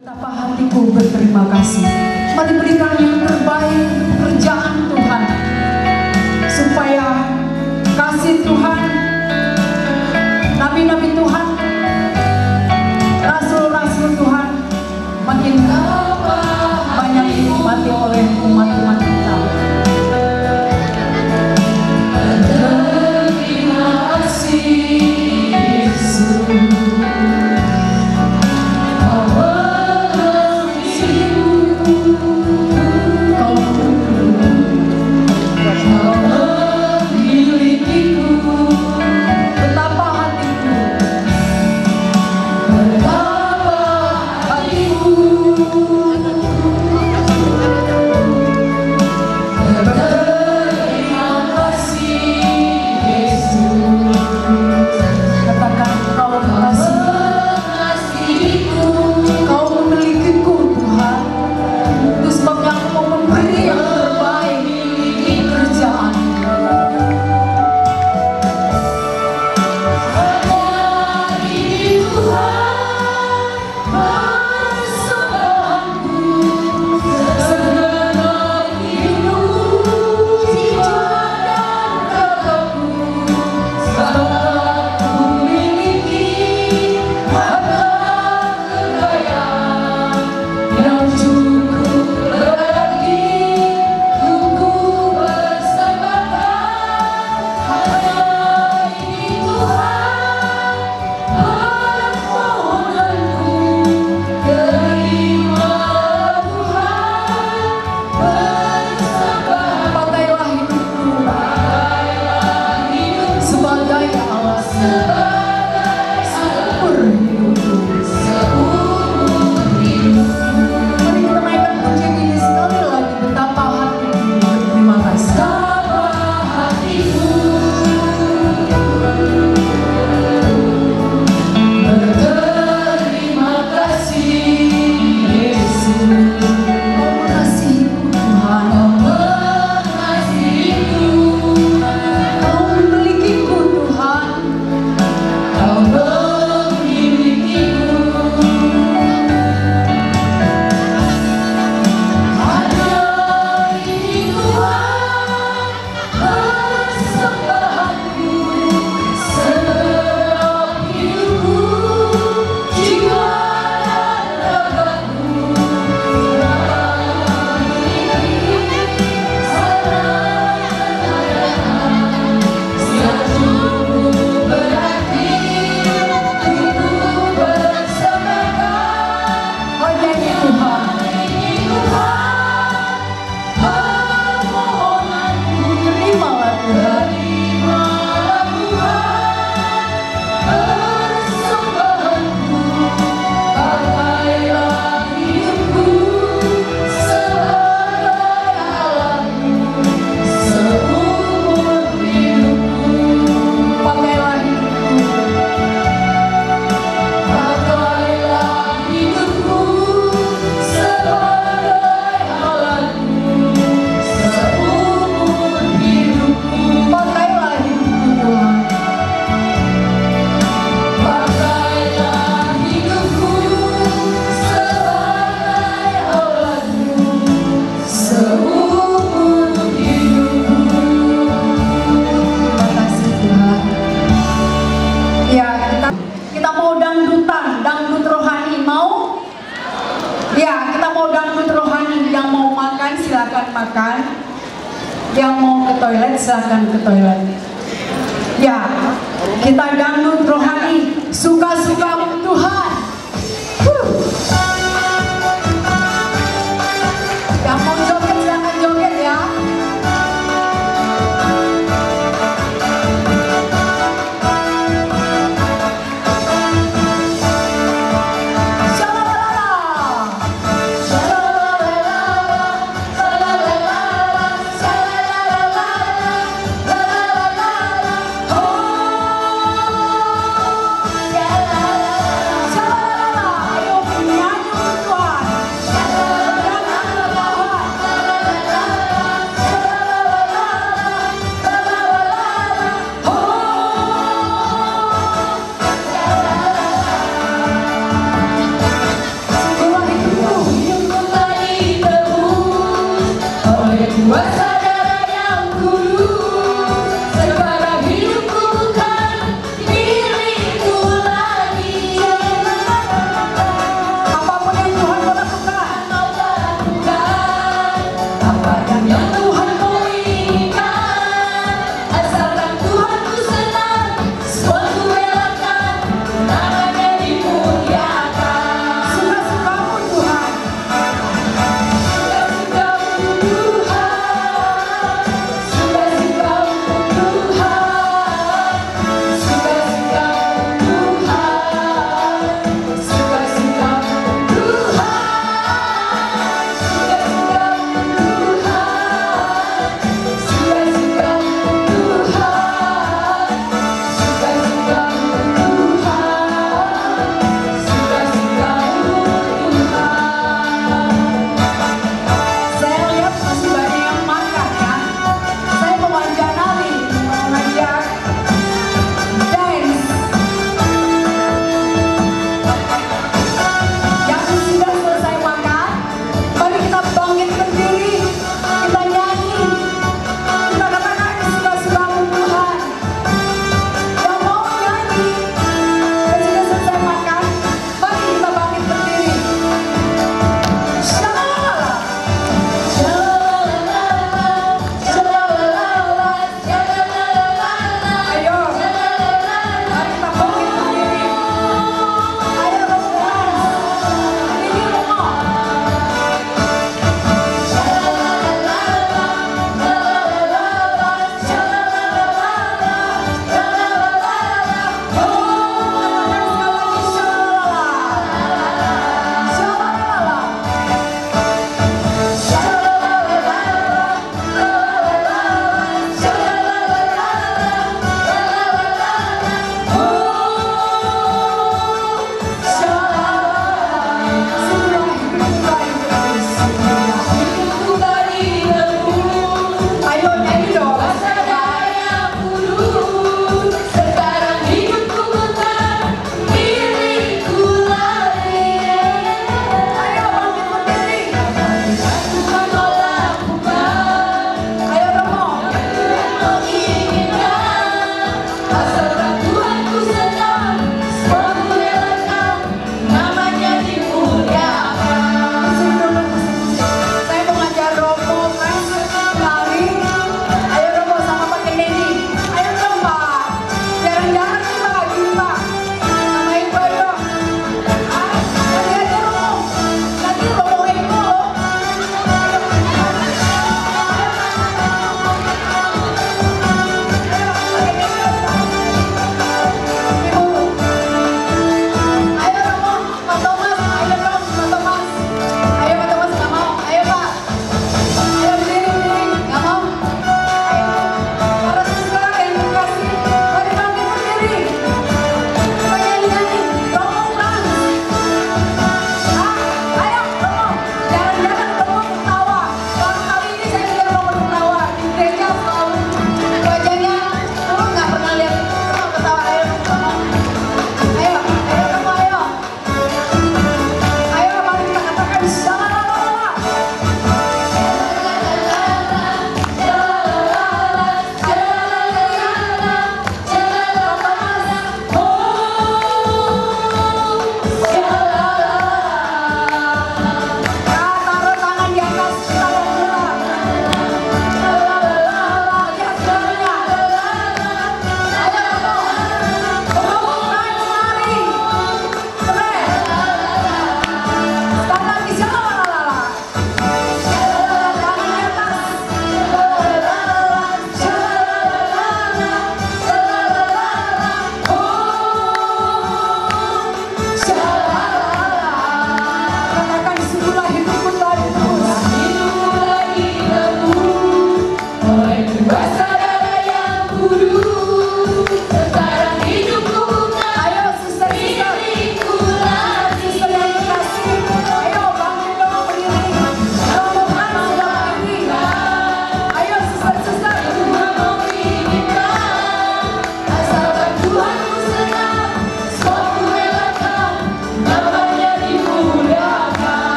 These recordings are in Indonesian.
Betapa hatiku berterima kasih. Mari berikan yang terbaik kerjaan Tuhan. Supaya kasih Tuhan, nabi-nabi Tuhan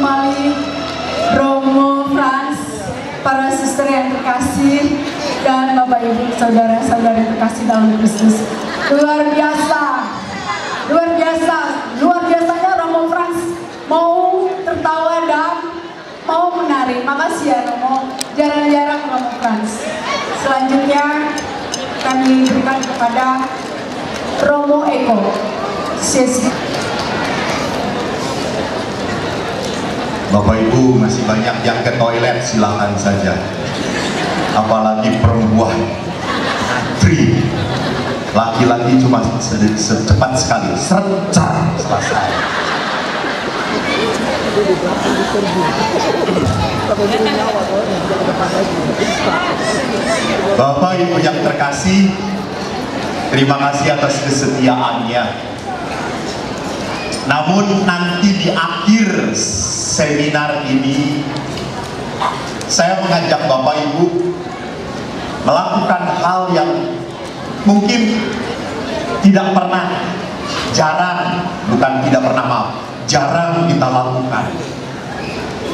kembali Romo Frans, para suster yang terkasih, dan Bapak Ibu saudara-saudara yang terkasih dalam Kristus. Luar biasa, luar biasa, luar biasanya Romo Frans mau tertawa dan mau menari. Makasih ya Romo, jarang-jarang Romo Frans. Selanjutnya kami berikan kepada Romo Eko. Sesi. Bapak Ibu masih banyak yang ke toilet silahkan saja. Apalagi perempuan. Free laki-laki cuma se- secepat sekali. Sercar selesai. Bapak Ibu yang terkasih terima kasih atas kesetiaannya namun nanti di akhir seminar ini saya mengajak Bapak Ibu melakukan hal yang mungkin tidak pernah jarang bukan tidak pernah maaf jarang kita lakukan.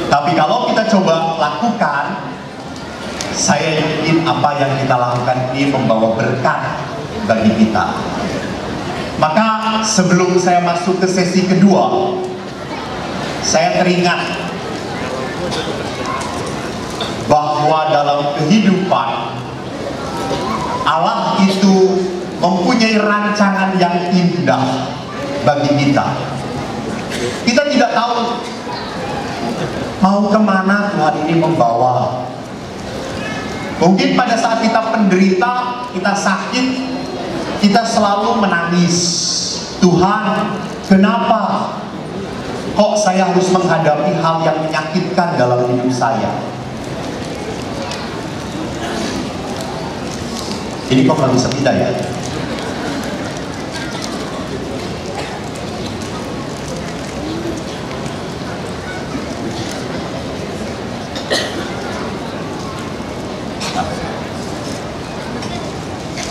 Tapi kalau kita coba lakukan saya yakin apa yang kita lakukan ini membawa berkah bagi kita. Maka sebelum saya masuk ke sesi kedua saya teringat bahwa dalam kehidupan Allah itu mempunyai rancangan yang indah bagi kita. Kita tidak tahu mau ke mana Tuhan ini membawa. Mungkin pada saat kita penderita, kita sakit, kita selalu menangis. Tuhan, kenapa kok saya harus menghadapi hal yang menyakitkan dalam hidup saya? Ini kok nggak bisa tidak ya?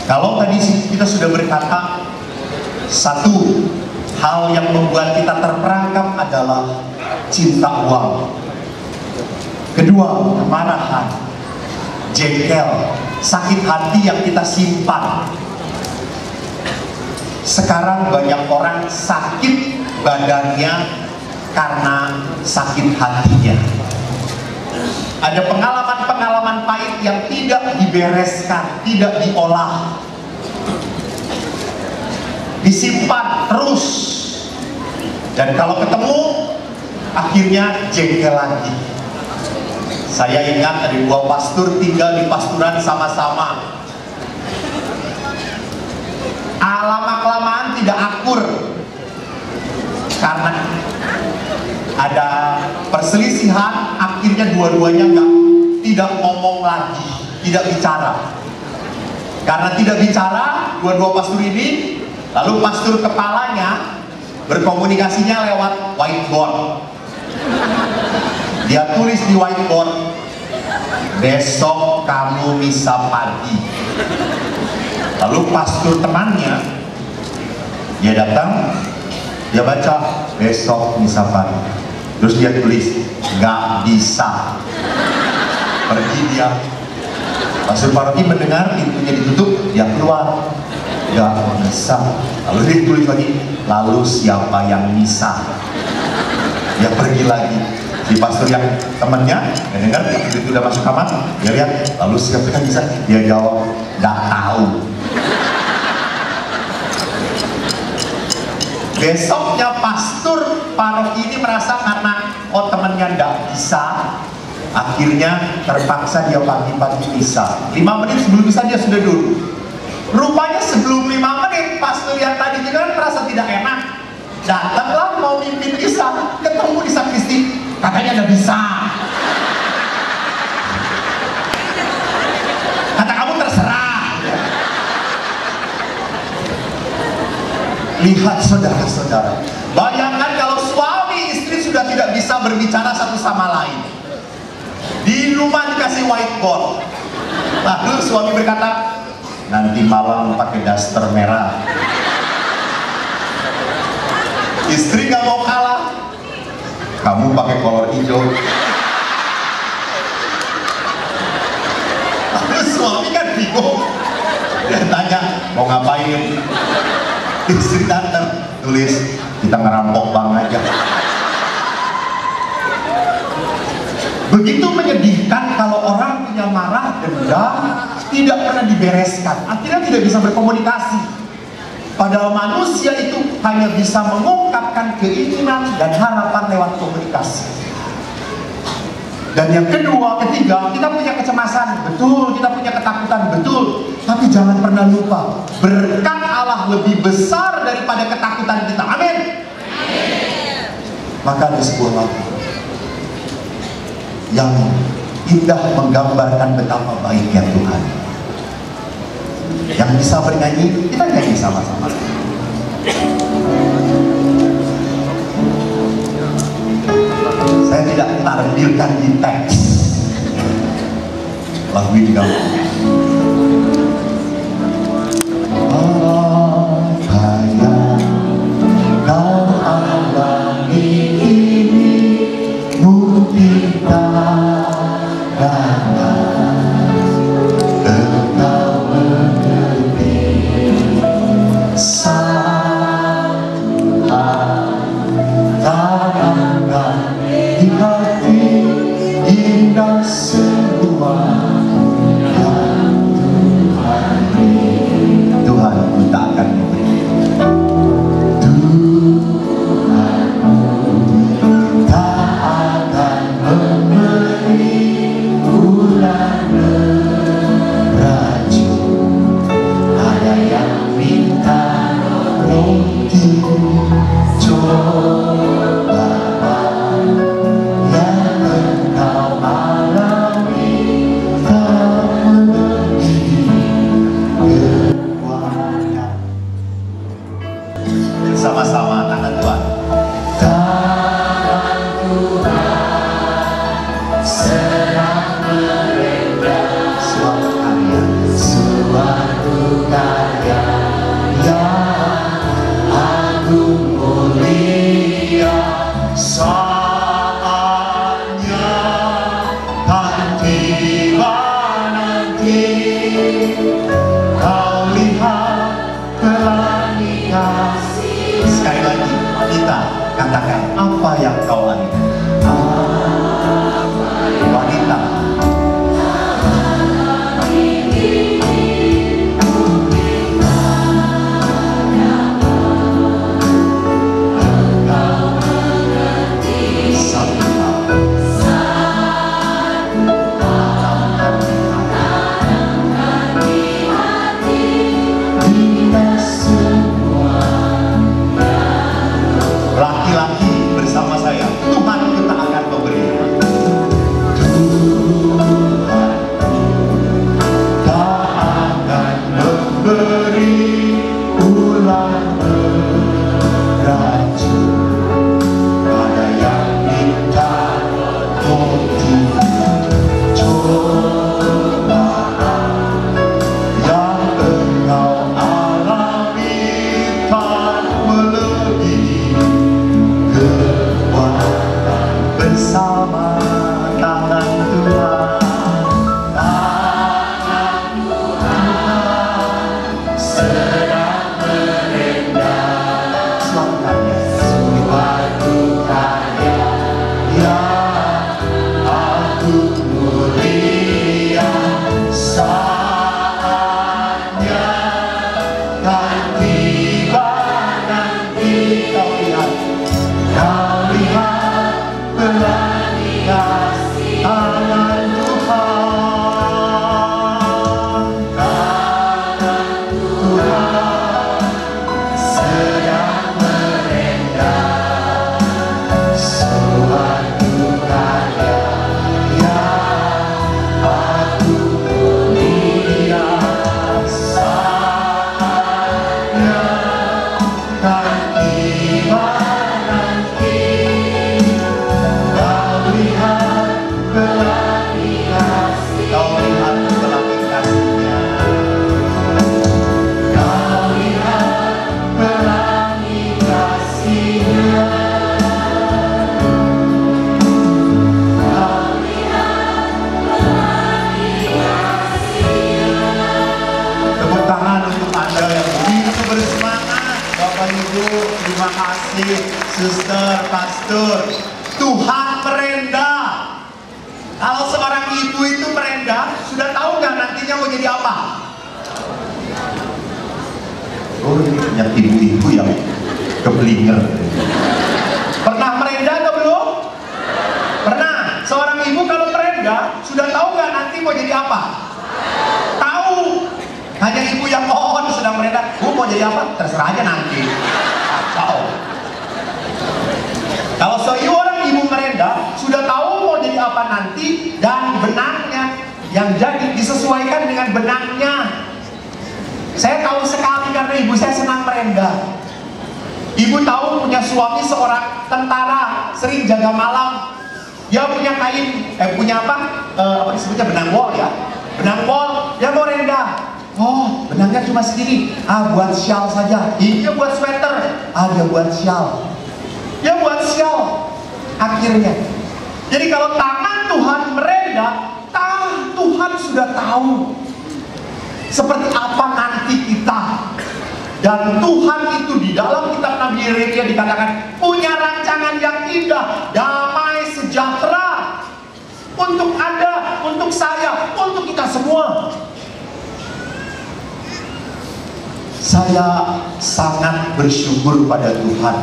Kalau tadi kita sudah berkata satu hal yang membuat kita terperangkap adalah cinta uang. Kedua, kemarahan, jengkel, sakit hati yang kita simpan. Sekarang banyak orang sakit badannya karena sakit hatinya. Ada pengalaman-pengalaman pahit yang tidak dibereskan, tidak diolah. Disimpan terus. Dan kalau ketemu, akhirnya jengkel lagi. Saya ingat ada dua pastor tinggal di pasturan sama-sama. Lama-kelamaan tidak akur. Karena ada perselisihan, akhirnya dua-duanya nggak tidak ngomong lagi, tidak bicara. Karena tidak bicara, dua-dua pastor ini, lalu pastor kepalanya berkomunikasinya lewat whiteboard. Dia tulis di whiteboard, besok kamu misa pagi. Lalu pastor temannya, dia datang, dia baca, besok misa pagi. Terus dia tulis, nggak bisa. Pergi dia. Pastor paroki mendengar pintunya ditutup, dia keluar. Nggak bisa. Lalu dia tulis lagi, lalu siapa yang misa? Dia pergi lagi. Di pastor yang temannya yang dengar begitu udah masuk kamar dia lihat lalu siapa yang bisa? Dia jawab nggak tahu. Besoknya pastor paroki ini merasa karena oh temannya nggak bisa. Akhirnya terpaksa dia pagi-pagi bisa lima menit sebelum bisa dia sudah duduk rupanya sebelum lima menit pastor yang tadi juga kan merasa tidak enak. Datanglah mau mimpin bisa ketemu di sakristi katanya nggak bisa. Kata kamu terserah. Lihat saudara-saudara. Bayangkan kalau suami istri sudah tidak bisa berbicara satu sama lain. Di rumah dikasih whiteboard. Lalu suami berkata nanti malam pakai daster merah. Istri gak mau kalah. Kamu pakai kolor hijau. Lalu suami kan bingung. Dia tanya mau ngapain? Istri datang tulis kita ngerampok bang aja begitu menyedihkan kalau orang punya marah dendam tidak pernah dibereskan akhirnya tidak bisa berkomunikasi padahal manusia itu hanya bisa mengungkapkan keinginan dan harapan lewat komunikasi dan yang kedua, ketiga, kita punya kecemasan, betul, kita punya ketakutan, betul. Tapi jangan pernah lupa, berkat Allah lebih besar daripada ketakutan kita. Amin. Maka ada sebuah lagu yang indah menggambarkan betapa baiknya Tuhan. Yang bisa bernyanyi, kita nyanyi sama-sama. Saya tidak tampilkan di teks. Lagu ini kamu. Kalau tangan Tuhan merendah, tah Tuhan sudah tahu seperti apa nanti kita. Dan Tuhan itu di dalam kitab Nabi Yeremia dikatakan punya rancangan yang indah, damai, sejahtera untuk Anda, untuk saya, untuk kita semua. Saya sangat bersyukur pada Tuhan.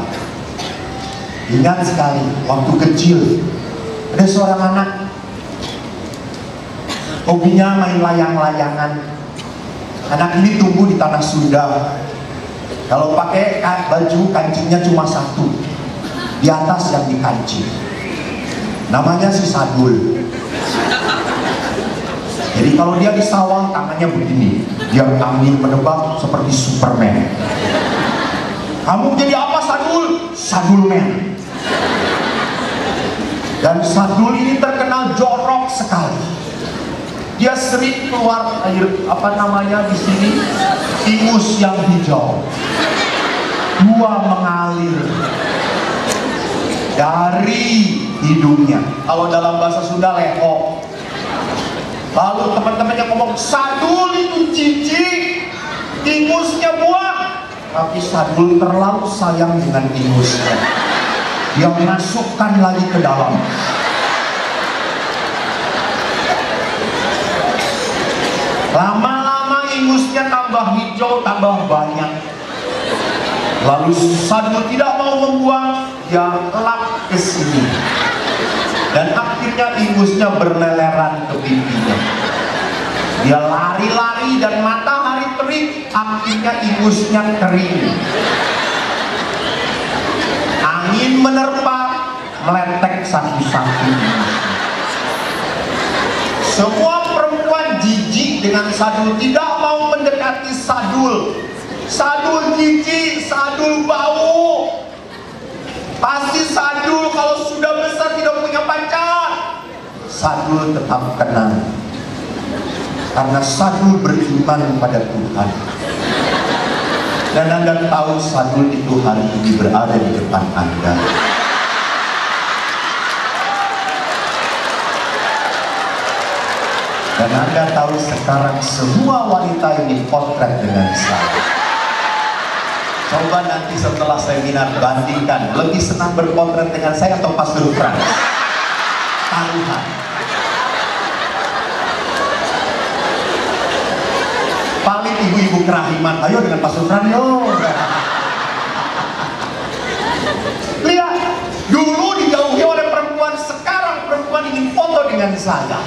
Ingat sekali, waktu kecil ada seorang anak hobinya main layang-layangan. Anak ini tumbuh di tanah Sunda. Kalau pakai baju kancingnya cuma satu, di atas yang dikancing. Namanya si Sadul. Jadi kalau dia di sawah tangannya begini, dia angin menebak seperti Superman. Kamu jadi apa Sadul? Sadul Man. Dan Sadul ini terkenal jorok sekali. Dia sering keluar air apa namanya di sini ingus yang hijau. Dua mengalir dari hidungnya. Kalau dalam bahasa Sunda leho. Lalu teman-temannya ngomong Sadul itu cici, ingusnya buah. Tapi Sadul terlalu sayang dengan ingusnya. Dia masukkan lagi ke dalam. Lama-lama ingusnya tambah hijau, tambah banyak. Lalu Sadul tidak mau membuang, dia lap ke sini. Dan akhirnya ingusnya berleleran ke pipinya. Dia lari-lari dan matahari terik, akhirnya ingusnya kering. Angin menerpa, meletek satu-satu. Semua perempuan jijik dengan Sadul tidak mau mendekati Sadul. Sadul jijik, Sadul bau. Pasti Sadul kalau sudah besar tidak punya pacar. Sadul tetap kenal. Karena Sadul beriman pada Tuhan. Dan Anda tahu Sadul itu hari ini berada di depan Anda. Dan Anda tahu sekarang semua wanita ini potret dengan saya. Coba nanti setelah seminar bandingkan lebih senang berpotret dengan saya atau Pastor Franz. Taruhan. Paling ibu-ibu kerahiman, ayo dengan Franz yo. Lihat, dulu dijauhi oleh perempuan, sekarang perempuan ingin foto dengan saya.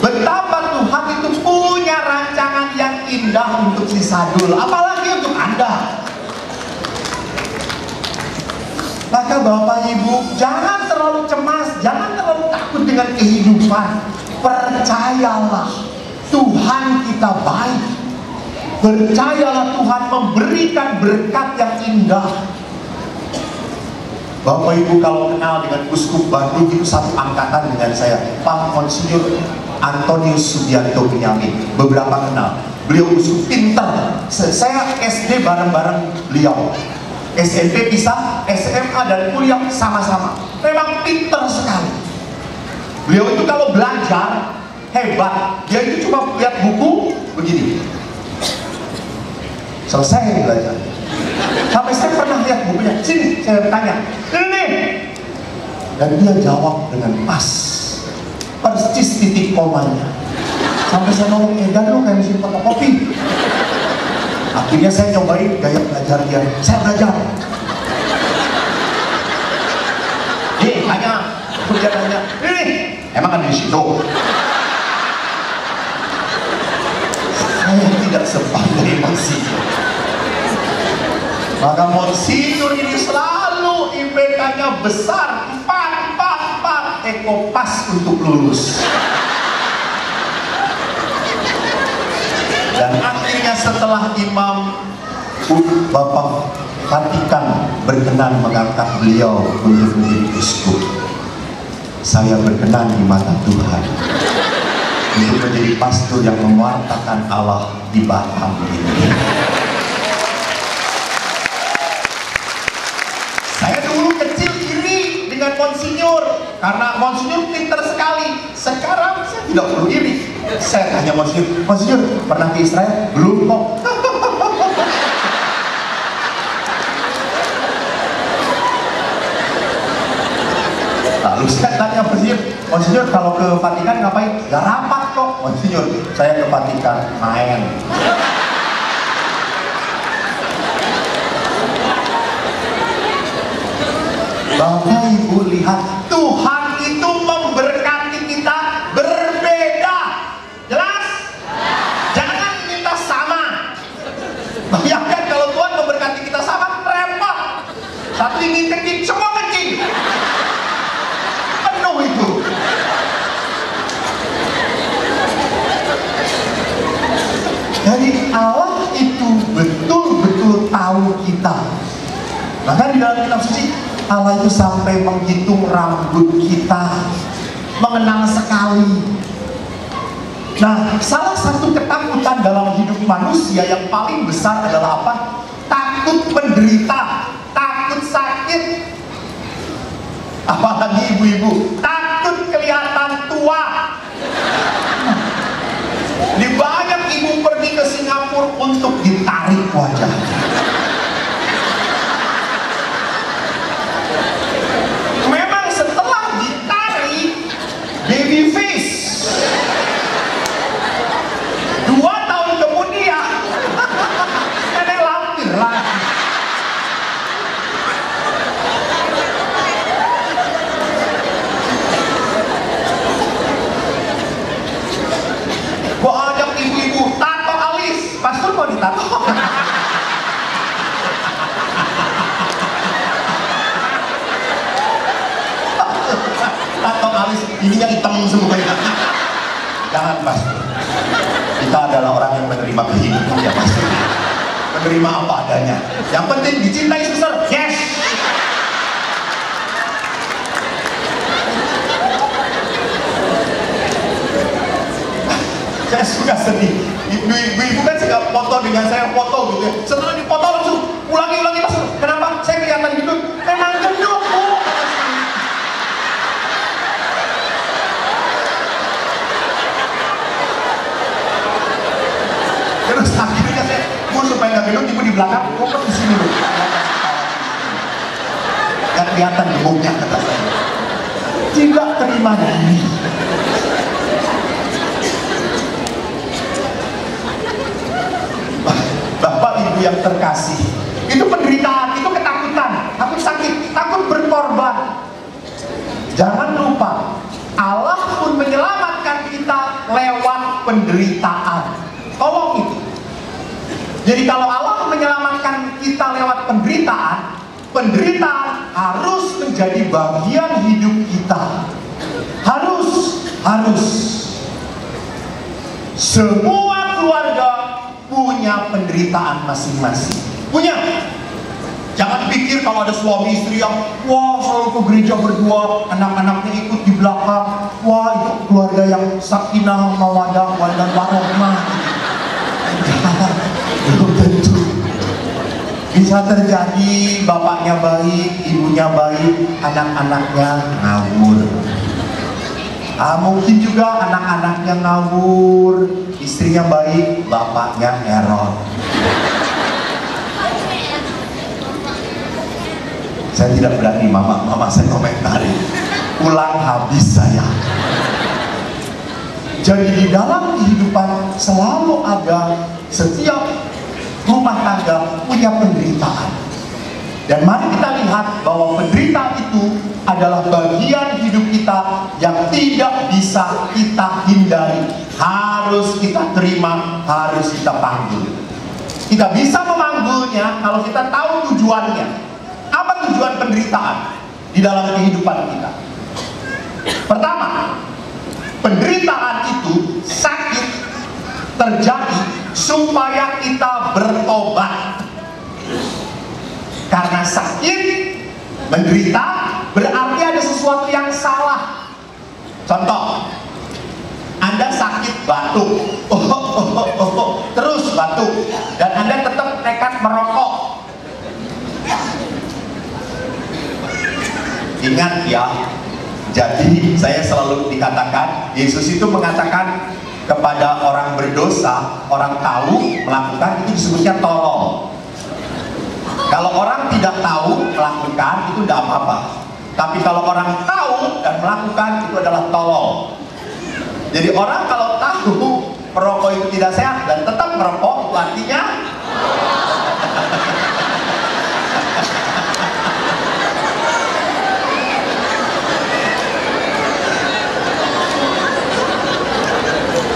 Betapa Tuhan itu punya rancangan yang indah untuk si Sadul, apalagi untuk Anda. Maka Bapak Ibu, jangan terlalu cemas, jangan terlalu takut dengan kehidupan. Percayalah, Tuhan kita baik. Percayalah Tuhan memberikan berkat yang indah. Bapak Ibu kalau kenal dengan Uskup Bandung itu satu angkatan dengan saya, Pak Monsinyur Antonius Subianto Benyamin. Beberapa kenal. Beliau uskup pinter. Saya SD bareng-bareng beliau. SMP bisa, SMA dan kuliah sama-sama. Memang pinter sekali. Beliau itu kalau belajar hebat. Dia itu cuma lihat buku begini. Selesai belajar. Sampai saya pernah lihat bukunya. Sini saya tanya. Ini dan dia jawab dengan pas. Persis titik komanya. Sampai saya ngomong edan lo kayak mesin fotokopi akhirnya saya nyobain gaya belajar dia saya belajar. Eh dia tanya ini emang ada di situ saya tidak sepandai Monsinyur maka Monsinyur ini selalu IPK-nya besar 4, 4, 4 Eko pas untuk lulus. Dan akhirnya setelah imam Bapak Vatikan berkenan mengangkat beliau untuk menjadi uskup saya berkenan di mata Tuhan untuk menjadi pastor yang mewartakan Allah di Batam ini. Saya dulu kecil iri dengan Monsinyur karena Monsinyur pinter sekali. Sekarang saya tidak perlu iri. Saya tanya Monsinyur, Monsinyur pernah ke Israel? Belum kok. Lalu saya tanya Monsinyur, Monsinyur kalau ke Vatikan ngapain? Gak rapat kok? Monsinyur, saya ke Vatikan main. Bapak Ibu lihat. Tuhan itu memberkati kita berbeda Jelas? Jangan minta sama Bayangkan kalau Tuhan memberkati kita sama repot Satu ingin kencing, semua kencing penuh itu. Jadi Allah itu betul-betul tahu kita. Maka di dalam kitab suci Allah itu sampai menghitung rambut kita, mengenal sekali. Nah, salah satu ketakutan dalam hidup manusia yang paling besar adalah apa? Takut menderita, takut sakit, apalagi ibu-ibu takut kelihatan tua di banyak ibu pergi ke Singapura untuk ditarik wajahnya memang setelah ditarik baby face dua tahun kemudian nenek lampir lagi Gua ajak ibu-ibu tato alis, ditato. tato alis, ininya hitam semua ya. Jangan pastor. Kita adalah orang yang menerima kehidupan ya pastor. Menerima apa adanya. Yang penting dicintai suster. Yes. saya suka sedih ibu-ibu kan suka foto dengan saya foto gitu ya. Setelah dipoto langsung ulangi ulangi mas. Kenapa? Saya kelihatan gitu. Emang gendut bu. Terus akhirnya saya bu supaya nggak gendut ibu di belakang kok di sini bu. Nggak kelihatan gemuknya kata saya. Tidak terima diri Bapak Ibu yang terkasih, itu penderitaan, itu ketakutan, takut sakit, takut berkorban. Jangan lupa, Allah pun menyelamatkan kita lewat penderitaan. Tolong itu. Jadi kalau Allah menyelamatkan kita lewat penderitaan, penderitaan harus menjadi bagian hidup kita. Harus, harus. Semua punya penderitaan masing-masing. Punya. Jangan pikir kalau ada suami istri yang wah selalu ke gereja berdua, anak-anaknya ikut di belakang. Wah itu keluarga yang sakinah, mawadah, dan warohmah. Belum tentu. Bisa terjadi bapaknya baik, ibunya baik, anak-anaknya ngawur. Ah, mungkin juga anak-anaknya ngawur, istrinya baik, bapaknya error. Saya tidak berani mama, mama saya komentari. Pulang habis saya. Jadi di dalam kehidupan selalu ada setiap rumah tangga punya penderitaan. Dan mari kita lihat bahwa penderitaan itu adalah bagian hidup kita yang tidak bisa kita hindari. Harus kita terima, harus kita panggil. Kita bisa memanggilnya kalau kita tahu tujuannya. Apa tujuan penderitaan di dalam kehidupan kita? Pertama, penderitaan itu sakit terjadi supaya kita bertobat. Karena sakit, menderita, berarti ada sesuatu yang salah. Contoh, Anda sakit batuk, oh, oh, oh, oh, oh, terus batuk, dan Anda tetap nekat merokok. Ingat ya, jadi saya selalu dikatakan, Yesus itu mengatakan kepada orang berdosa, orang tahu melakukan itu disebutnya tolong. Kalau orang tidak tahu melakukan itu tidak apa-apa. Tapi kalau orang tahu dan melakukan itu adalah tolong. Jadi orang kalau tahu merokok itu tidak sehat dan tetap merokok artinya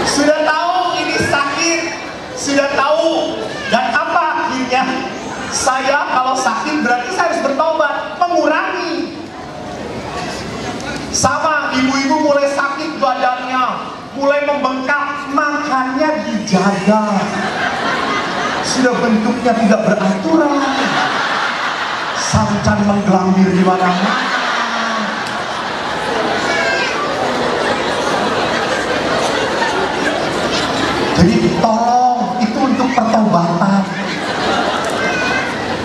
sudah tahu ini sakit, sudah tahu dan apa akhirnya saya kalau sakit berarti saya harus bertobat, mengurangi. Sama ibu-ibu mulai sakit badannya, mulai membengkak, makannya dijaga. Sudah bentuknya tidak beraturan. Sancan menggelambir di mana-mana. Jadi tolong itu untuk pertobatan.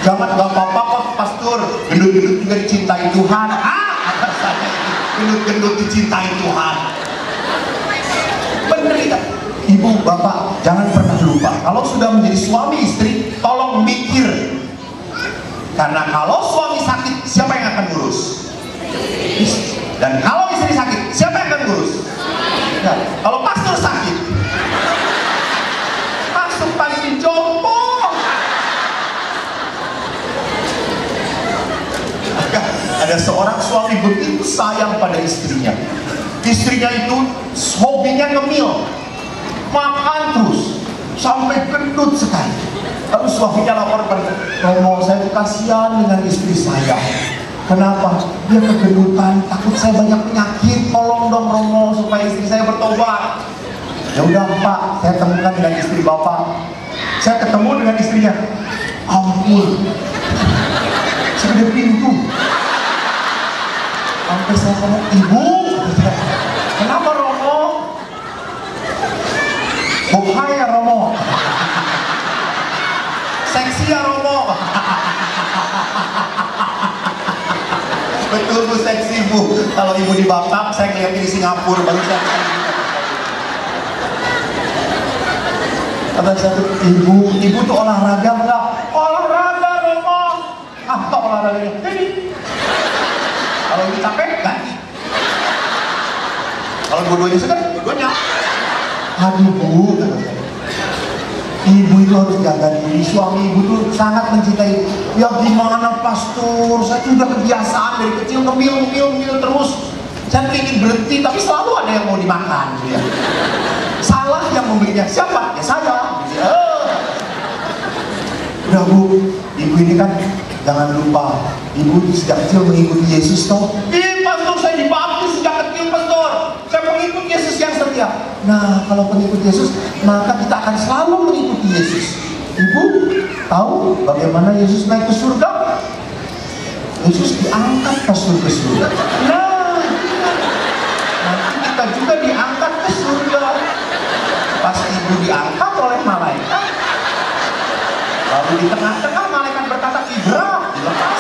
Jangan nggak apa-apa kok pastor, gendut-gendut juga dicintai Tuhan. Ah, gendut-gendut dicintai Tuhan. Ibu, bapak, jangan pernah lupa. Kalau sudah menjadi suami istri, tolong mikir. Karena kalau suami sakit, siapa yang akan ngurus? Dan kalau istri sakit, siapa yang akan ngurus? Ya, kalau pastor sakit, masuk paling jompo. Ada seorang suami begitu sayang pada istrinya. Istrinya itu hobinya ngemil, makan terus sampai gendut sekali. Lalu suaminya lapor Romo, saya tuh kasihan dengan istri saya. Kenapa? Dia kegendutan, takut saya banyak penyakit. Tolong dong Romo supaya istri saya bertobat. Ya udah Pak, saya temukan dengan istri Bapak. Saya ketemu dengan istrinya. Ampun, segede pintu. Sampai saya ngomong, Ibu, kenapa Bukai ya Romo. Seksi ya Romo. Betul bu seksi bu. Kalau ibu di Batak, saya ngeliat di Singapura baru saya. Kata saya tuh, ibu, ibu tuh olahraga enggak? Olahraga Romo. Apa olahraganya? Ini. Kalau ini capek, ganti. Kalau dua-duanya segar, dua-duanya. Aduh bu. Ibu itu harus jaga diri, suami ibu tuh sangat mencintai. Ya gimana pastor, saya tuh udah kebiasaan dari kecil ngemil, ngemil, ngemil terus. Saya ingin berhenti, tapi selalu ada yang mau dimakan. Gitu ya. Salah yang membelinya, siapa? Ya saya. Gitu ya. Udah bu, ibu ini kan jangan lupa, ibu sejak kecil mengikuti Yesus toh. Ih pastor, saya dibaptis sejak kecil pastor. Saya pengikut Nah, kalau pengikut Yesus, maka kita akan selalu mengikuti Yesus. Ibu tahu bagaimana Yesus naik ke surga? Yesus diangkat pastor ke surga. Nah, nanti kita juga diangkat ke surga. Pas ibu diangkat oleh malaikat, lalu di tengah-tengah malaikat berkata, Ibra, dilepas.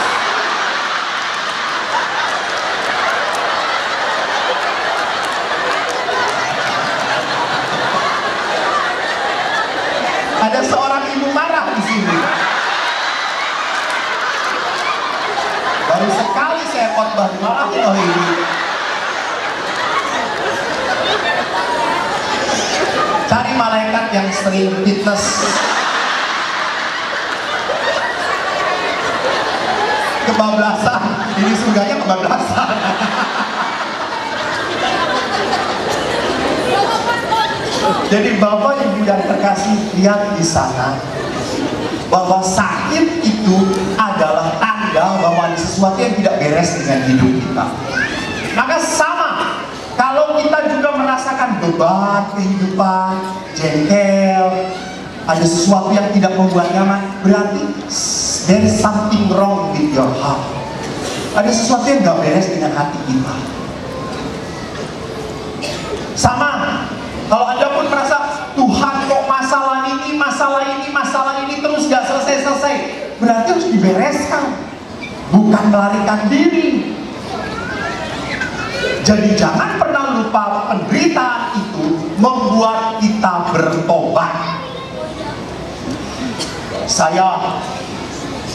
Ada seorang ibu marah di sini. Baru sekali saya khotbah dimarahin oleh ibu. Cari malaikat yang sering fitness. Kebablasan, ini surganya kebablasan. Jadi Bapak Ibu yang terkasih lihat di sana bahwa sakit itu adalah tanda bahwa ada sesuatu yang tidak beres dengan hidup kita. Maka sama, kalau kita juga merasakan beban kehidupan, jengkel, ada sesuatu yang tidak membuat nyaman, berarti there is something wrong with your heart. Ada sesuatu yang gak beres dengan hati kita. Sama, kalau Anda pun merasa Tuhan kok masalah ini, masalah ini, masalah ini terus gak selesai-selesai, berarti harus dibereskan, bukan melarikan diri. Jadi jangan pernah lupa penderitaan itu membuat kita bertobat. Saya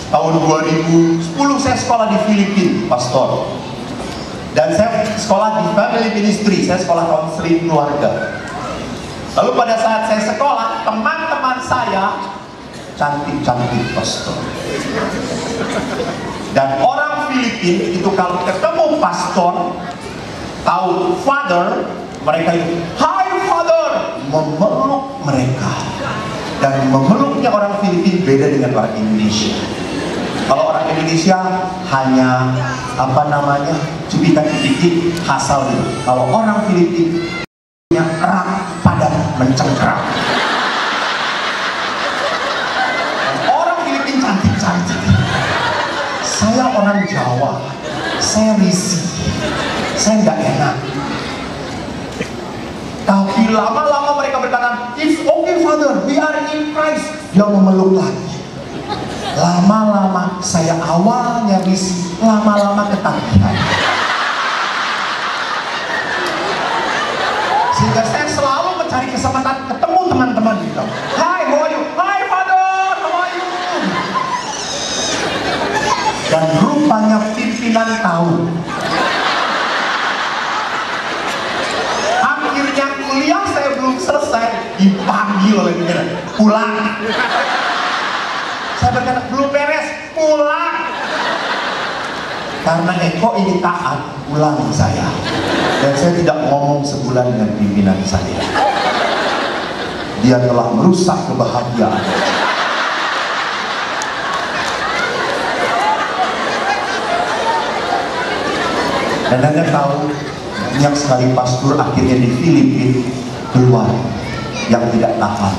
tahun 2010 saya sekolah di Filipina, pastor. Dan saya sekolah di family ministry, saya sekolah konseling keluarga. Lalu pada saat saya sekolah, teman-teman saya cantik-cantik pastor. Dan orang Filipina itu kalau ketemu pastor, tahu father, mereka itu, Hai father, memeluk mereka. Dan memeluknya orang Filipina beda dengan orang Indonesia. Kalau orang Indonesia hanya apa namanya cubitan sedikit hasal gitu. Kalau orang Filipina punya erat padat mencengkeram. Saya orang Jawa, saya risih, saya nggak enak. Tapi lama-lama mereka berkata, It's okay father, we are in Christ. Dia memeluk lagi. Lama-lama saya awalnya risih, lama-lama ketagihan. Sehingga saya selalu mencari kesempatan ketemu teman-teman gitu. Hai, how are you? Hai father, how are you? Dan rupanya pimpinan tahu. Akhirnya kuliah saya belum selesai, dipanggil oleh pimpinan. Pulang. Saya berkata, belum beres, pulang. Karena Eko ini taat, pulang saya. Dan saya tidak ngomong sebulan dengan pimpinan saya. Dia telah merusak kebahagiaan. Dan Anda tahu, banyak sekali pastor akhirnya di Filipina keluar yang tidak tahan.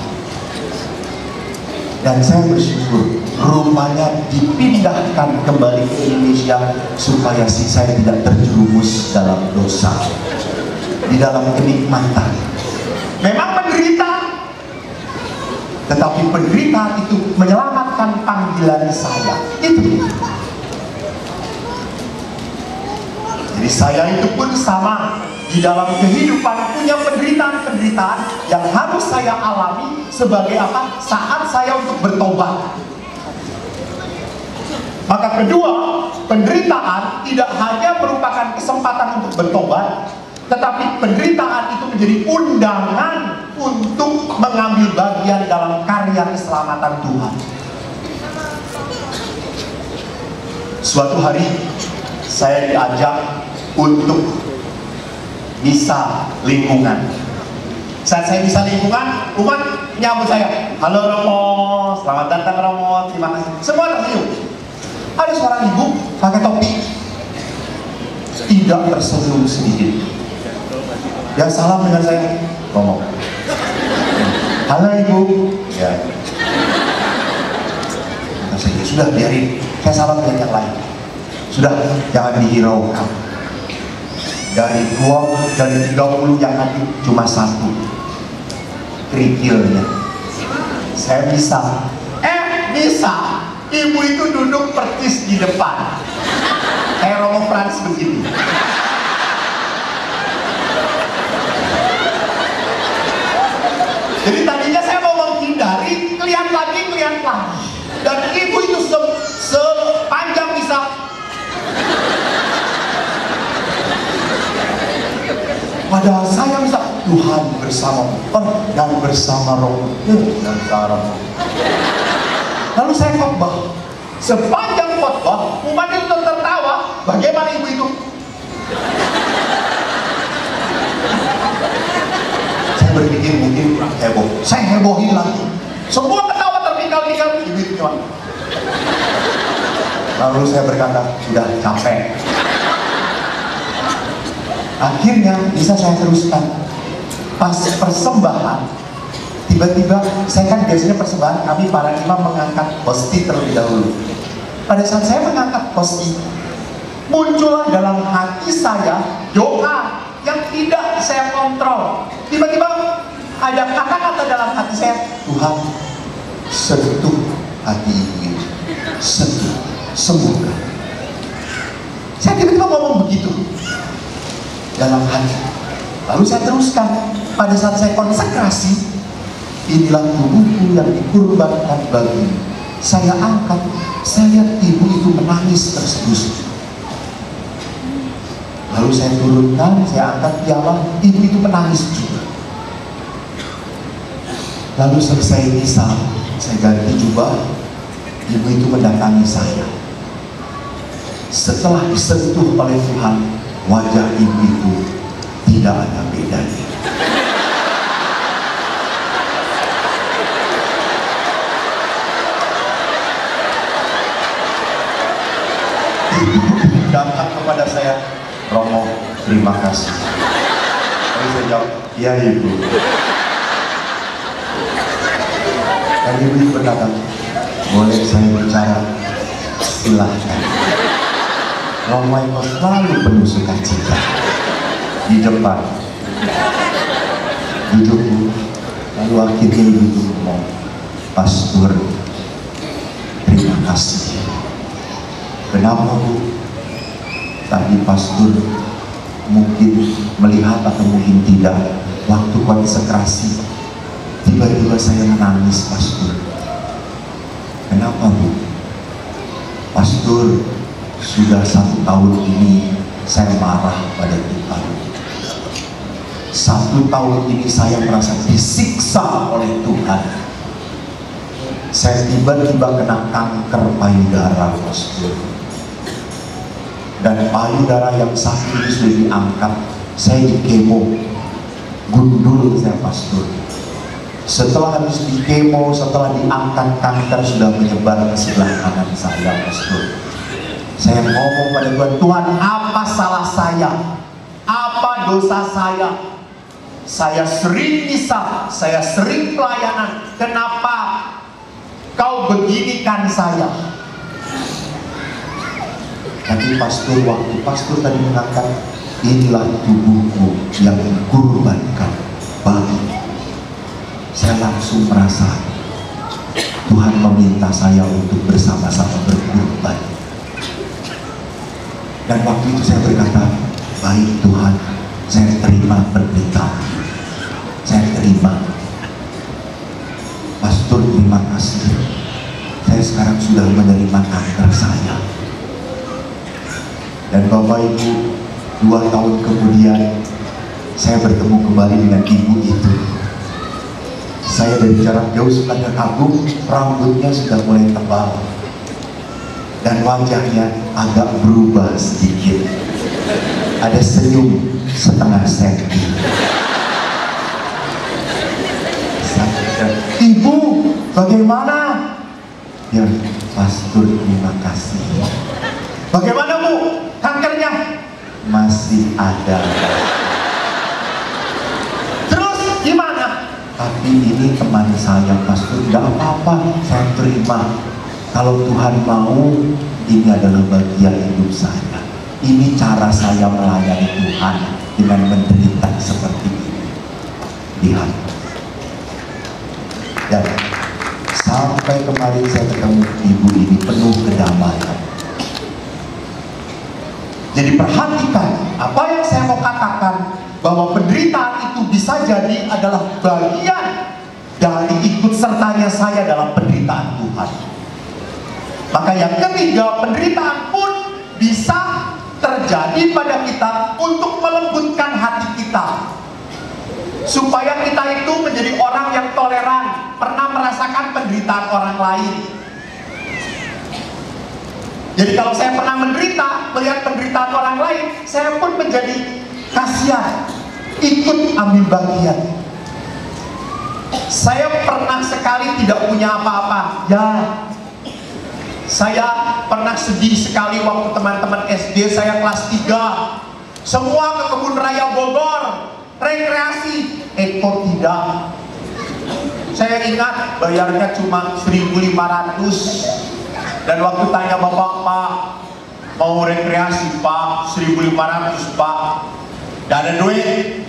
Dan saya bersyukur rumahnya dipindahkan kembali ke Indonesia supaya si saya tidak terjerumus dalam dosa di dalam kenikmatan. Memang menderita, tetapi penderitaan itu menyelamatkan panggilan saya. Itu. Saya itu pun sama di dalam kehidupan punya penderitaan-penderitaan yang harus saya alami sebagai apa? Saat saya untuk bertobat. Maka kedua, penderitaan tidak hanya merupakan kesempatan untuk bertobat, tetapi penderitaan itu menjadi undangan untuk mengambil bagian dalam karya keselamatan Tuhan. Suatu hari saya diajak untuk bisa lingkungan. Saat saya bisa lingkungan, umat nyambut saya. Halo Romo, selamat datang Romo, terima kasih. Semua tersenyum. Ada seorang ibu pakai topi, tidak tersenyum sedikit. Yang salam dengan saya, Romo. Halo ibu, ya. Sudah biarin, saya salam dengan yang lain. Sudah, jangan dihiraukan dari dua dari 30 yang nanti cuma satu. Kerikilnya saya bisa. Eh bisa. Ibu itu duduk persis di depan. Kayak Romo Frans begitu jadi tadinya saya mau menghindari kelihatan lagi kelihatan lagi. Dan ibu itu se sepanjang bisa Padahal saya bisa Tuhan bersama dan bersama roh dan sarang. Lalu saya khotbah. Sepanjang khotbah, umat itu tertawa. Bagaimana ibu itu? saya berpikir mungkin heboh. Saya hebohin lagi. Semua ketawa tertinggal-tinggal. Ibu itu. Lalu saya berkata, sudah capek. Akhirnya bisa saya teruskan. Pas persembahan, tiba-tiba saya kan biasanya persembahan kami para imam mengangkat posti terlebih dahulu. Pada saat saya mengangkat posti, muncullah dalam hati saya doa yang tidak saya kontrol. Tiba-tiba ada kata-kata dalam hati saya, Tuhan sentuh hati ini, sentuh, sembuhkan. Saya tiba-tiba ngomong begitu dalam hati. Lalu saya teruskan pada saat saya konsekrasi, inilah tubuhku yang dikurbankan bagi saya angkat, saya ibu itu menangis tersedus Lalu saya turunkan, saya angkat piala, ibu itu menangis juga. Lalu selesai misa, saya ganti jubah, ibu itu mendatangi saya. Setelah disentuh oleh Tuhan, wajah ibu tidak ada bedanya. Datang kepada saya, Romo, terima kasih. Lalu saya jawab, iya ibu. Dan ibu berkata, boleh saya bicara? Silahkan. Romo itu selalu penuh sukacita. Di depan. Duduk bu. Lalu akhirnya ibu ngomong, Pastor, terima kasih. Kenapa bu? tadi pastor mungkin melihat atau mungkin tidak waktu konsekrasi tiba-tiba saya menangis pastor kenapa bu pastor sudah satu tahun ini saya marah pada Tuhan. Satu tahun ini saya merasa disiksa oleh Tuhan. Saya tiba-tiba kena kanker payudara pastor dan payudara yang sakit ini sudah diangkat saya di kemo gundul saya pastor setelah habis di kemo setelah diangkat kanker sudah menyebar ke sebelah kanan saya pastor saya ngomong pada Tuhan Tuhan apa salah saya? Apa dosa saya? Saya sering bisa saya sering pelayanan. Kenapa kau beginikan saya? Tapi pastor waktu pastor tadi mengangkat inilah tubuhku yang dikurbankan bagi saya langsung merasa Tuhan meminta saya untuk bersama-sama berkorban dan waktu itu saya berkata baik Tuhan saya terima berita. Saya terima. Pastor terima kasih. Saya sekarang sudah menerima kanker saya. Dan Bapak Ibu dua tahun kemudian saya bertemu kembali dengan ibu itu. Saya dari jarak jauh sudah kagum rambutnya sudah mulai tebal dan wajahnya agak berubah sedikit. Ada senyum setengah senti. Ibu bagaimana? Ya pastor terima kasih. Bagaimana bu? Kankernya? Masih ada. Terus gimana? Tapi ini teman saya pastor tidak apa-apa saya terima kalau Tuhan mau ini adalah bagian hidup saya. Ini cara saya melayani Tuhan dengan menderita seperti ini. Lihat. Dan sampai kemarin saya ketemu ibu ini penuh kedamaian. Jadi perhatikan apa yang saya mau katakan bahwa penderitaan itu bisa jadi adalah bagian dari ikut sertanya saya dalam penderitaan Tuhan. Maka yang ketiga, penderitaan pun bisa terjadi pada kita untuk melembutkan hati kita supaya kita itu menjadi orang yang toleran, pernah merasakan penderitaan orang lain. Jadi kalau saya pernah menderita, melihat penderitaan orang lain, saya pun menjadi kasihan, ikut ambil bagian. Saya pernah sekali tidak punya apa-apa, ya. Saya pernah sedih sekali waktu teman-teman SD saya kelas 3 semua ke kebun raya Bogor, rekreasi. Eko tidak. Saya ingat bayarnya cuma 1.500 dan waktu tanya bapak pak mau rekreasi pak? 1.500 pak. Dan ada duit.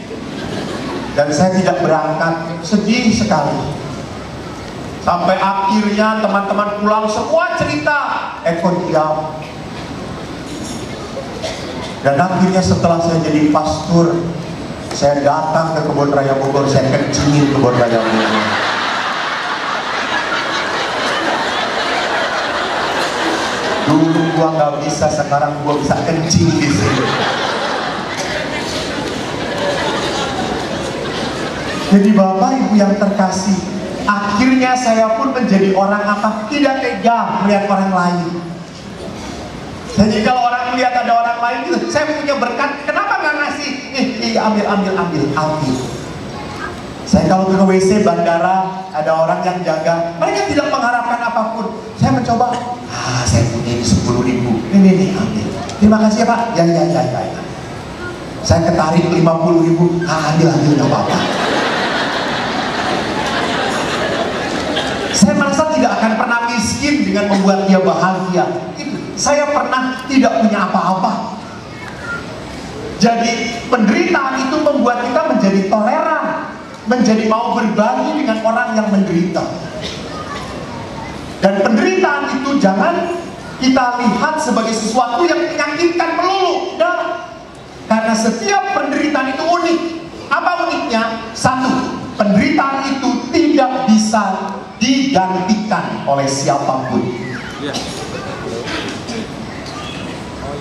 Dan saya tidak berangkat. Sedih sekali sampai akhirnya teman-teman pulang semua cerita Eko diam dan akhirnya setelah saya jadi pastor, saya datang ke kebun raya Bogor, saya kencingin kebun raya Bogor. Dulu gua nggak bisa, sekarang gua bisa kencing di sini. Jadi bapak ibu yang terkasih, akhirnya saya pun menjadi orang apa? Tidak tega melihat orang lain. Jadi kalau orang melihat ada orang lain gitu, saya punya berkat, kenapa nggak ngasih? Eh, ambil, ambil, ambil, ambil. Saya kalau ke WC bandara, ada orang yang jaga, mereka tidak mengharapkan apa pun. Saya mencoba, ah saya punya ini sepuluh ribu, ini nih ambil. Terima kasih ya Pak, ya ya ya ya. ya. Saya ketarik lima puluh ribu, ah ambil ambil nggak apa-apa. Saya merasa tidak akan pernah miskin dengan membuat dia bahagia. Saya pernah tidak punya apa-apa. Jadi penderitaan itu membuat kita menjadi toleran, menjadi mau berbagi dengan orang yang menderita. Dan penderitaan itu jangan kita lihat sebagai sesuatu yang menyakitkan melulu. Nah, karena setiap penderitaan itu unik. Apa uniknya? Satu, penderitaan itu tidak bisa digantikan oleh siapa pun. Ya.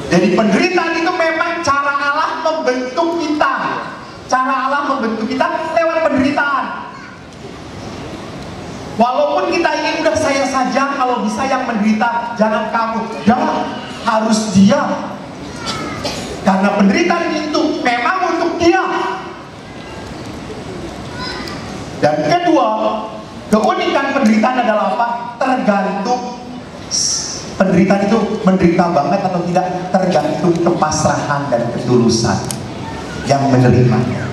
Jadi penderitaan itu memang cara Allah membentuk kita. Cara Allah membentuk kita lewat penderitaan. Walaupun kita ingin udah saya saja kalau bisa yang menderita jangan kamu. Jangan harus dia. Karena penderitaan itu memang untuk dia. Dan kedua, keunikan penderitaan adalah apa? Tergantung penderitaan itu menderita banget atau tidak tergantung kepasrahan dan ketulusan yang menerimanya.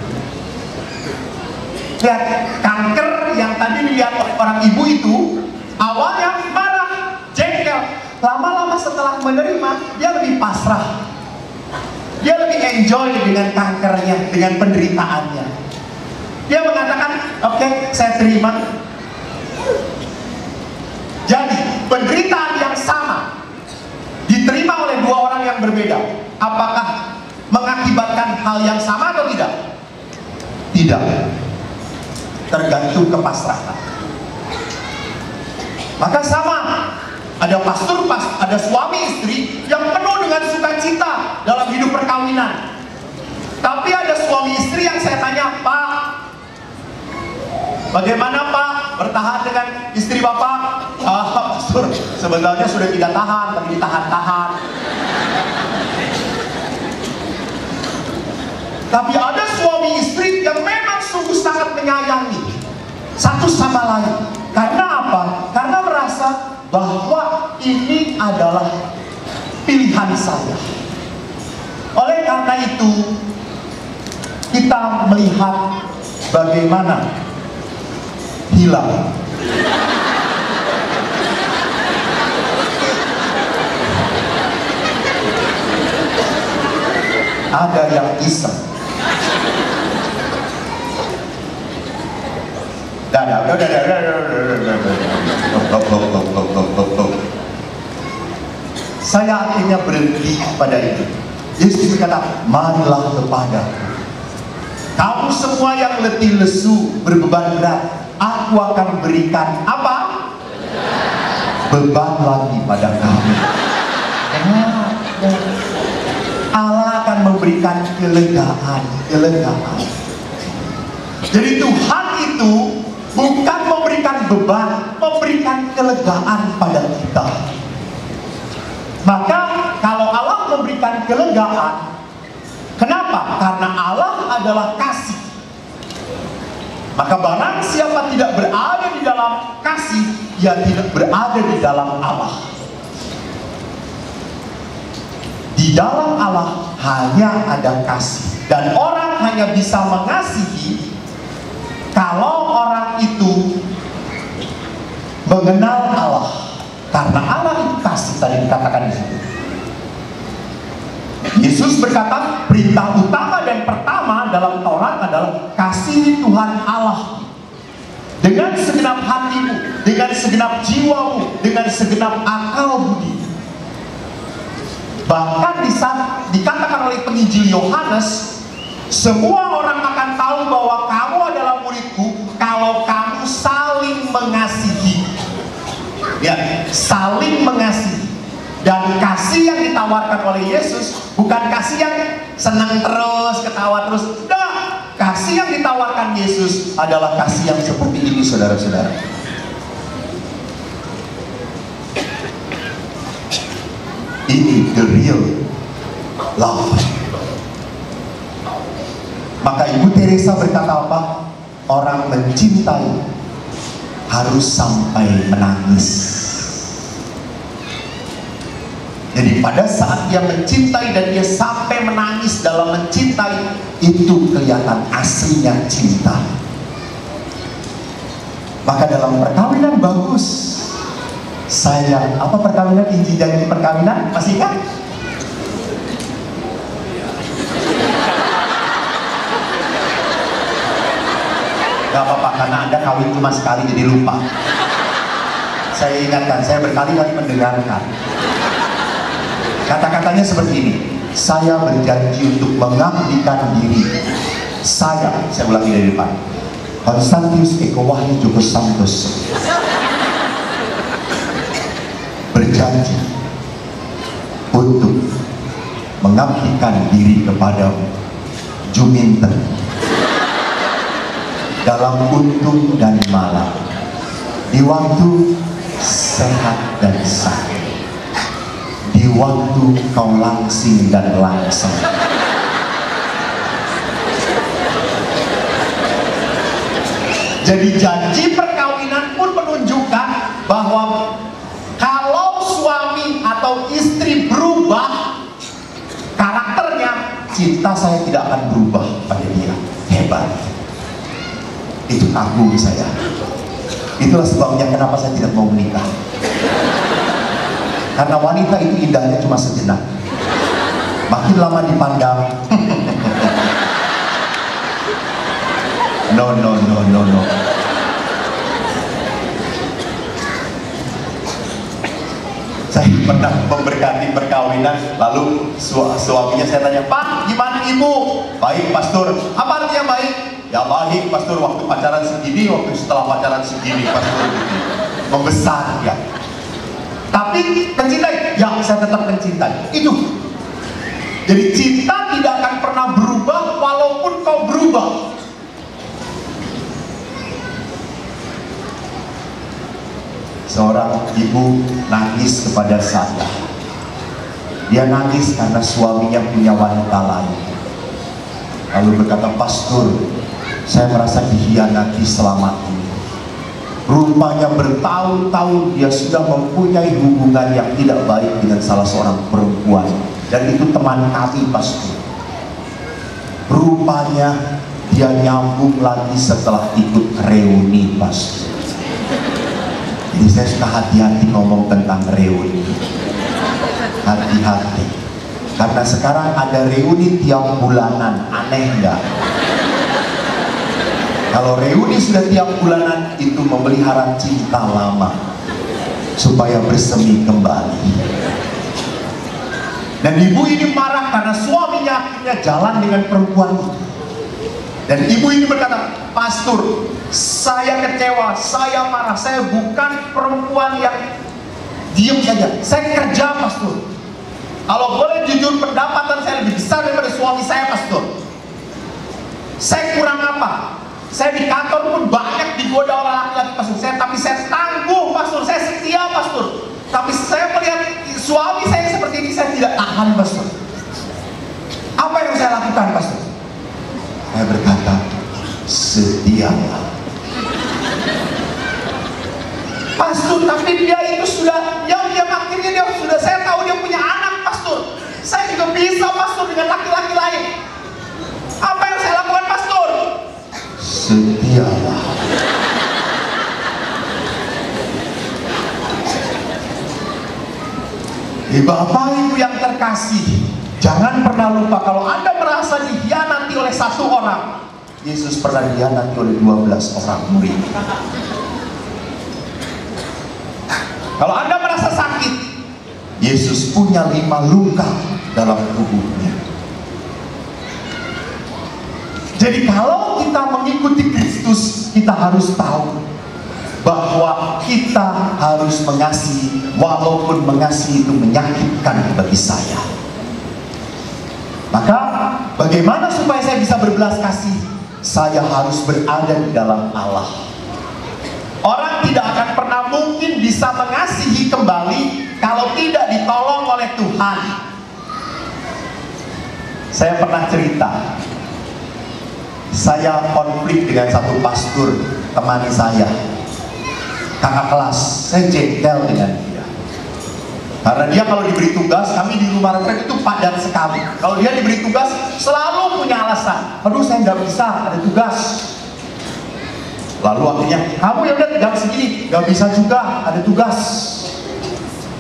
Lihat kanker yang tadi dilihat oleh orang ibu itu awalnya marah jengkel. Lama-lama setelah menerima dia lebih pasrah. Dia lebih enjoy dengan kankernya dengan penderitaannya. Dia mengatakan oke okay, saya terima jadi penderitaan yang sama diterima oleh dua orang yang berbeda. Apakah mengakibatkan hal yang sama atau tidak? Tidak. Tergantung kepasrahan. Maka sama, ada pastor, pas, ada suami istri yang penuh dengan sukacita dalam hidup perkawinan. Tapi ada suami istri yang saya tanya, Pak, Bagaimana Pak bertahan dengan istri Bapak? Ah, Pastor, sebenarnya sudah tidak tahan, tapi ditahan-tahan. Tapi ada suami istri yang memang sungguh sangat menyayangi satu sama lain. Karena apa? Karena merasa bahwa ini adalah pilihan saya. Oleh karena itu, kita melihat bagaimana hilang. Ada yang iseng. Dadah, dadah, dadah, Saya akhirnya berhenti pada itu. Yesus berkata, marilah kepada kamu semua yang letih lesu berbeban berat aku akan berikan apa? Beban lagi pada kamu. Allah akan memberikan kelegaan, kelegaan. Jadi Tuhan itu bukan memberikan beban, memberikan kelegaan pada kita. Maka kalau Allah memberikan kelegaan, kenapa? Karena Allah adalah. Maka barang siapa tidak berada di dalam kasih, ia tidak berada di dalam Allah. Di dalam Allah hanya ada kasih dan orang hanya bisa mengasihi kalau orang itu mengenal Allah karena Allah itu kasih tadi dikatakan di situ. Yesus berkata, perintah utama dan pertama dalam Taurat adalah kasih Tuhan Allah. Dengan segenap hatimu, dengan segenap jiwamu, dengan segenap akal budi. Bahkan di saat dikatakan oleh penginjil Yohanes, semua orang akan tahu bahwa kamu adalah muridku kalau kamu saling mengasihi. Ya saling mengasihi dan kasih yang ditawarkan oleh Yesus bukan kasih yang senang terus ketawa terus tidak kasih yang ditawarkan Yesus adalah kasih yang seperti ini saudara-saudara ini the real love maka Ibu Teresa berkata apa? Orang mencintai harus sampai menangis. Jadi pada saat dia mencintai dan dia sampai menangis dalam mencintai, itu kelihatan aslinya cinta. Maka dalam perkawinan bagus. Saya apa perkawinan inji janji perkawinan masih kan? Gak apa-apa karena anda kawin cuma sekali jadi lupa. Saya ingatkan, saya berkali-kali mendengarkan. Kata-katanya seperti ini. Saya berjanji untuk mengabdikan diri. Saya, saya ulangi dari depan. Konstantius Eko Wahyu Joko Santos berjanji untuk mengabdikan diri kepada Juminten dalam untung dan malam di waktu sehat dan sakit di waktu kau langsing dan langsung jadi janji perkawinan pun menunjukkan bahwa kalau suami atau istri berubah karakternya cinta saya tidak akan berubah pada dia. Hebat. Itu kagum saya. Itulah sebabnya kenapa saya tidak mau menikah karena wanita itu indahnya cuma sejenak. Makin lama dipandang. No no no no no. Saya pernah memberkati perkawinan lalu su suaminya saya tanya pak gimana ibu? Baik pastor. Apa artinya baik? Ya baik pastor. Waktu pacaran segini waktu setelah pacaran segini pastor. Membesar ya tapi mencintai. Ya saya tetap mencintai. Itu. Jadi cinta tidak akan pernah berubah walaupun kau berubah. Seorang ibu nangis kepada saya. Dia nangis karena suaminya punya wanita lain. Lalu berkata pastor saya merasa dihianati selama ini rupanya bertahun-tahun dia sudah mempunyai hubungan yang tidak baik dengan salah seorang perempuan. Dan itu teman kami pastor rupanya dia nyambung lagi setelah ikut reuni pastor jadi saya suka hati-hati ngomong tentang reuni. Hati-hati. Karena sekarang ada reuni tiap bulanan. Aneh enggak kalau reuni sudah tiap bulanan itu memelihara cinta lama supaya bersemi kembali. Dan ibu ini marah karena suaminya akhirnya jalan dengan perempuan itu. Dan ibu ini berkata pastor saya kecewa, saya marah. Saya bukan perempuan yang diem saja. Saya kerja pastor kalau boleh jujur pendapatan saya lebih besar daripada suami saya pastor saya kurang apa Saya di kantor pun banyak digoda oleh laki-laki pastor saya, tapi saya tangguh pastor, saya setia pastor. Tapi saya melihat suami saya seperti ini, saya tidak tahan pastor. Apa yang saya lakukan pastor? Saya berkata, setialah. Pastor, tapi dia itu sudah, yang dia akhirnya dia sudah, saya tahu dia punya anak pastor. Saya juga bisa pastor dengan laki-laki lain. Apa yang saya lakukan pastor? Setialah. Bapak Ibu yang terkasih, jangan pernah lupa kalau Anda merasa dihianati oleh satu orang, Yesus pernah dihianati oleh 12 orang murid. Kalau Anda merasa sakit, Yesus punya lima luka dalam tubuhnya. Jadi kalau kita mengikuti Kristus, kita harus tahu bahwa kita harus mengasihi walaupun mengasihi itu menyakitkan bagi saya. Maka bagaimana supaya saya bisa berbelas kasih? Saya harus berada di dalam Allah. Orang tidak akan pernah mungkin bisa mengasihi kembali kalau tidak ditolong oleh Tuhan. Saya pernah cerita, saya konflik dengan satu pastor teman saya. Kakak kelas saya jengkel dengan dia. Karena dia kalau diberi tugas kami di rumah retret itu padat sekali. Kalau dia diberi tugas selalu punya alasan. Aduh saya nggak bisa ada tugas. Lalu akhirnya kamu ya udah jam segini nggak bisa juga ada tugas.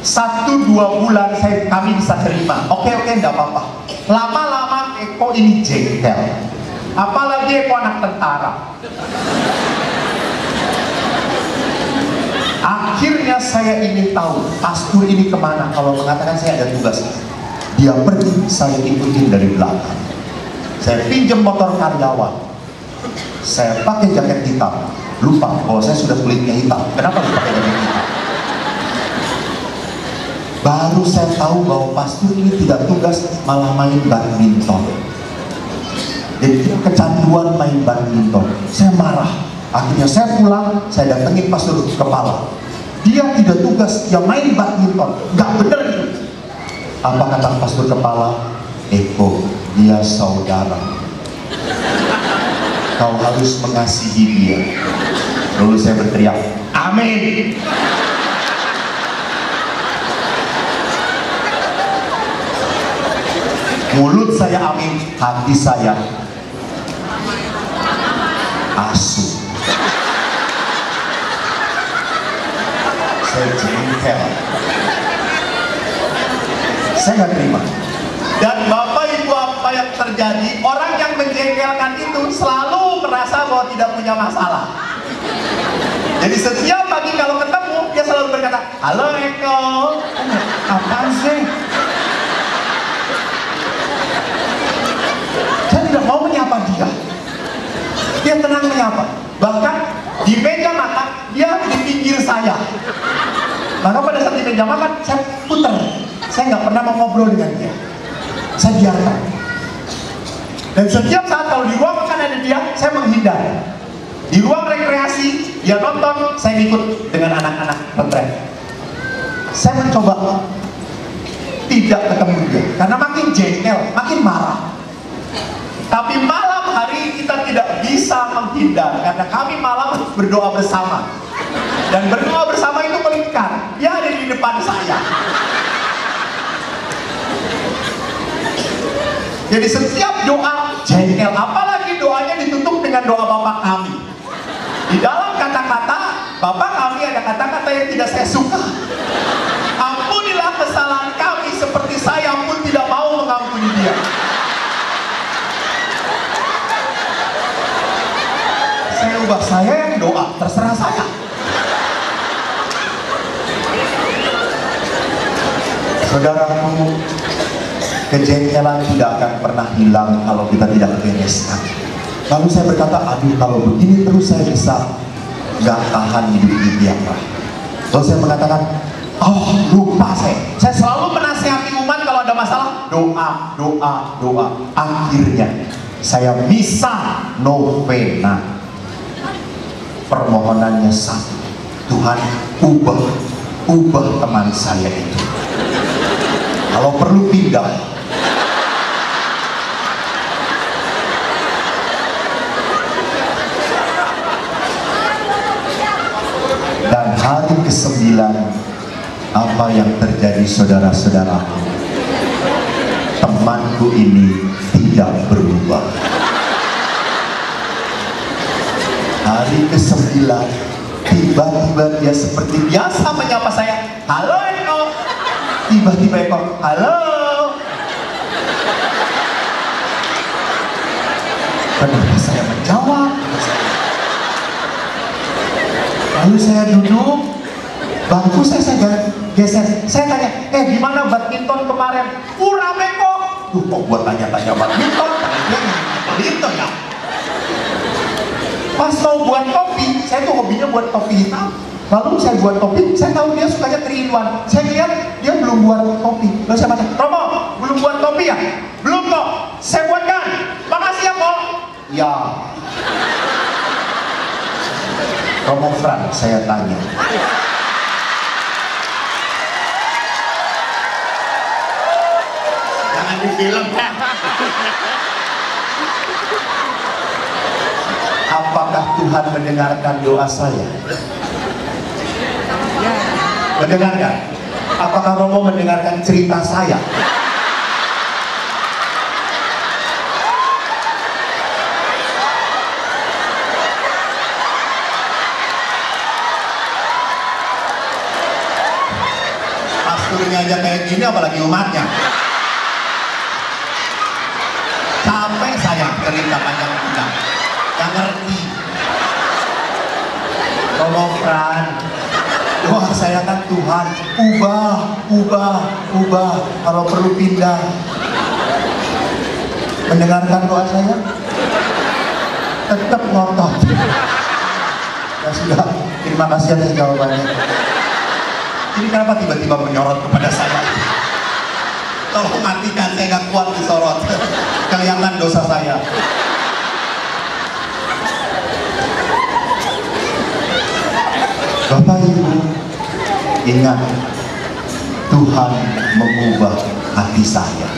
Satu dua bulan saya kami bisa terima. Oke oke nggak apa-apa. Lama-lama Eko ini jengkel apalagi Eko anak tentara Akhirnya saya ingin tahu pastor ini ke mana kalau mengatakan saya ada tugas. Dia pergi, saya ikutin dari belakang. Saya pinjam motor karyawan. Saya pakai jaket hitam. Lupa bahwa saya sudah kulitnya hitam. Kenapa lupa pakai jaket hitam? Baru saya tahu bahwa pastor ini tidak tugas malah main badminton. Jadi dia kecanduan main badminton. Saya marah Akhirnya saya pulang, saya datengin pastor kepala. Dia tidak tugas, dia main badminton. Gak bener itu. Apa kata pastor kepala? Eko, dia saudara. Kau harus mengasihi dia. Lalu saya berteriak, Amin. Mulut saya amin, hati saya asu. saya jengkel saya nggak terima. Dan bapak ibu apa yang terjadi? Orang yang menjengkelkan itu selalu merasa bahwa tidak punya masalah. Jadi setiap pagi kalau ketemu dia selalu berkata halo Eko. Apa sih saya tidak mau menyapa dia dia tenang menyapa bahkan di meja makan dia di pinggir saya. Maka pada saat di meja makan saya putar. Saya nggak pernah mau ngobrol dengan dia. Saya biarkan. Dan setiap saat kalau di ruang makan ada dia saya menghindar. Di ruang rekreasi dia nonton saya ikut dengan anak-anak retret. Saya mencoba tidak ketemu dia. Karena makin jengkel makin marah. Tapi malam hari kita tidak bisa menghindar karena kami malam berdoa bersama. Dan berdoa bersama itu melingkar. Dia ada di depan saya. Jadi setiap doa jengkel, apalagi doanya ditutup dengan doa Bapak kami. Di dalam kata-kata, Bapak kami ada kata-kata yang tidak saya suka. Ampunilah kesalahan kami seperti saya pun tidak mau mengampuni dia. Saya ubah saya yang doa terserah saya. Saudaraku kejengkelan tidak akan pernah hilang kalau kita tidak bereskan lalu saya berkata aduh kalau begini terus saya bisa gak tahan hidup ini biarlah lalu saya mengatakan oh lupa saya. Saya selalu menasihati umat kalau ada masalah. Doa doa doa. Akhirnya saya bisa novena permohonannya satu. Tuhan, ubah, ubah teman saya itu. Kalau perlu pindah, dan hari ke-9 apa yang terjadi saudara-saudaraku temanku ini tidak berubah ke-9 tiba-tiba dia seperti biasa menyapa saya halo Eko tiba-tiba Eko halo. Kenapa saya menjawab. Lalu saya duduk. Bangku saya saya geser. Saya tanya eh gimana badminton kemarin? Kurang Eko tuh kok buat tanya-tanya badminton? Badminton ya pas mau buat kopi saya tuh hobinya buat kopi hitam. Lalu saya buat kopi saya tahu dia sukanya teriluan saya lihat dia belum buat kopi lalu saya baca Romo belum buat kopi ya? Belum kok. Saya buatkan. Makasih ya kok. Ya. Romo Fran saya tanya. Jangan di film apakah Tuhan mendengarkan doa saya? Mendengarkan? Apakah Romo mendengarkan cerita saya? Pasturnya aja kayak gini apalagi umatnya. Sampai saya cerita panjang panjang Gak ngerti. Romo Fran, doa saya kan Tuhan, ubah, ubah, ubah, kalau perlu pindah. Mendengarkan doa saya? Tetap ngotot. Ya sudah, terima kasih atas jawabannya. Ini kenapa tiba-tiba menyorot kepada saya? Tolong matikan, saya gak kuat disorot. Kelihatan dosa saya. Bapak Ibu, ingat Tuhan mengubah hati saya.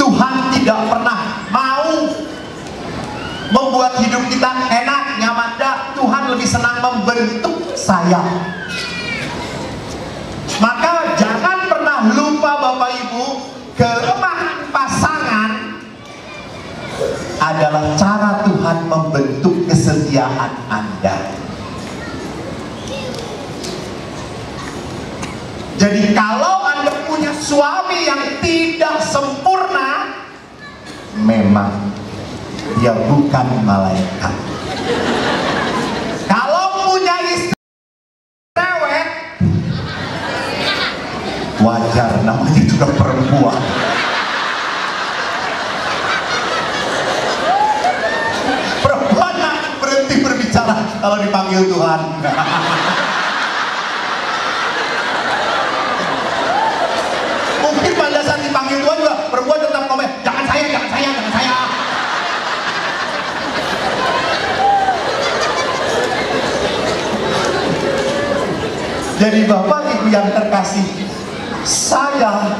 Tuhan tidak pernah mau membuat hidup kita enak, nyaman. Dah, Tuhan lebih senang membentuk saya. Maka jangan pernah lupa Bapak Ibu, kelemahan pasangan adalah cara Tuhan membentuk kesetiaan Anda. Jadi kalau Anda punya suami yang tidak sempurna, memang dia bukan malaikat. Kalau punya istri cewek, wajar namanya juga perempuan. Perempuan berhenti berbicara kalau dipanggil Tuhan. Mungkin pada saat dipanggil Tuhan juga perempuan tetap ngomong, jangan saya, jangan saya, jangan saya. Jadi Bapak Ibu yang terkasih, saya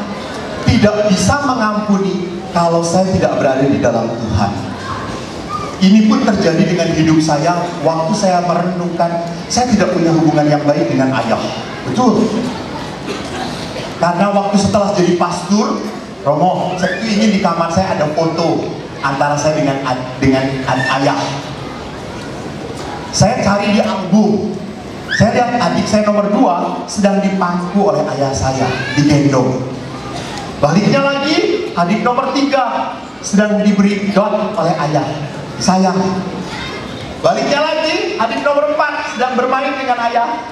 tidak bisa mengampuni kalau saya tidak berada di dalam Tuhan. Ini pun terjadi dengan hidup saya waktu saya merenungkan saya tidak punya hubungan yang baik dengan ayah. Betul. Karena waktu setelah jadi pastor, Romo, saya ingin di kamar saya ada foto antara saya dengan dengan ayah. Saya cari di album. Saya lihat adik saya nomor dua sedang dipangku oleh ayah saya, digendong. Baliknya lagi, adik nomor tiga sedang diberi dot oleh ayah saya. Baliknya lagi, adik nomor empat sedang bermain dengan ayah.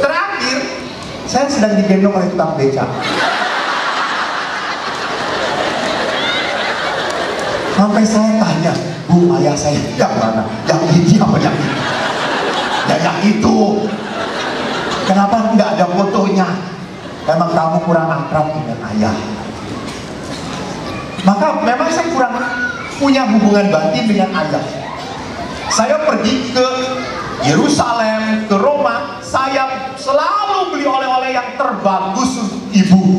Terakhir, saya sedang digendong oleh tukang beca. Sampai saya tanya, Bu, ayah saya yang mana? Yang ini apa yang ini? Ya yang itu. Kenapa nggak ada fotonya? Memang kamu kurang akrab dengan ayah. Maka memang saya kurang punya hubungan batin dengan ayah. Saya pergi ke Yerusalem, ke Roma, saya selalu beli oleh-oleh yang terbagus ibu.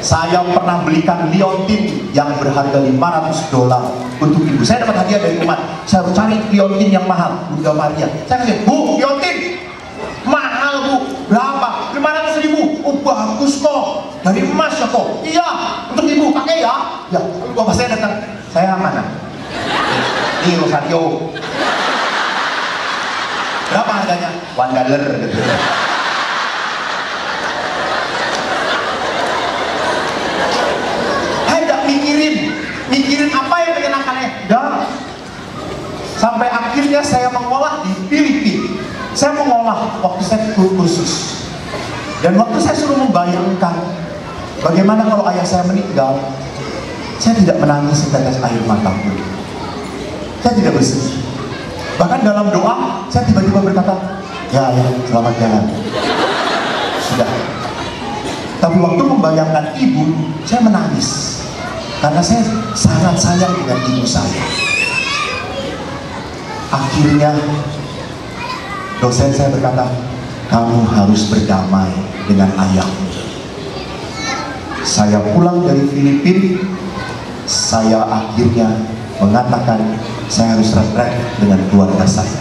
Saya pernah belikan liontin yang berharga 500 dolar untuk ibu. Saya dapat hadiah dari umat. Saya harus cari liontin yang mahal, Bunda Maria. Saya kasih, Bu, liontin mahal bu, berapa? 500 ribu. Oh bagus kok, dari emas ya kok. Iya, untuk ibu pakai ya. Ya, bapak saya datang. Saya mana? Ini Rosario. Berapa harganya? One dollar gitu. Saya tidak mikirin, mikirin apa yang menyenangkannya. Dah. Sampai akhirnya saya mengolah di Filipina. Saya mengolah waktu saya kursus. Dan waktu saya suruh membayangkan bagaimana kalau ayah saya meninggal, saya tidak menangis setetes air mata pun. Saya tidak bersedih. Bahkan dalam doa, saya tiba-tiba berkata, ya ya selamat jalan. Sudah. Tapi waktu membayangkan ibu, saya menangis. Karena saya sangat sayang dengan ibu saya. Akhirnya dosen saya berkata, kamu harus berdamai dengan ayahmu. Saya pulang dari Filipina, saya akhirnya mengatakan saya harus retret dengan keluarga saya.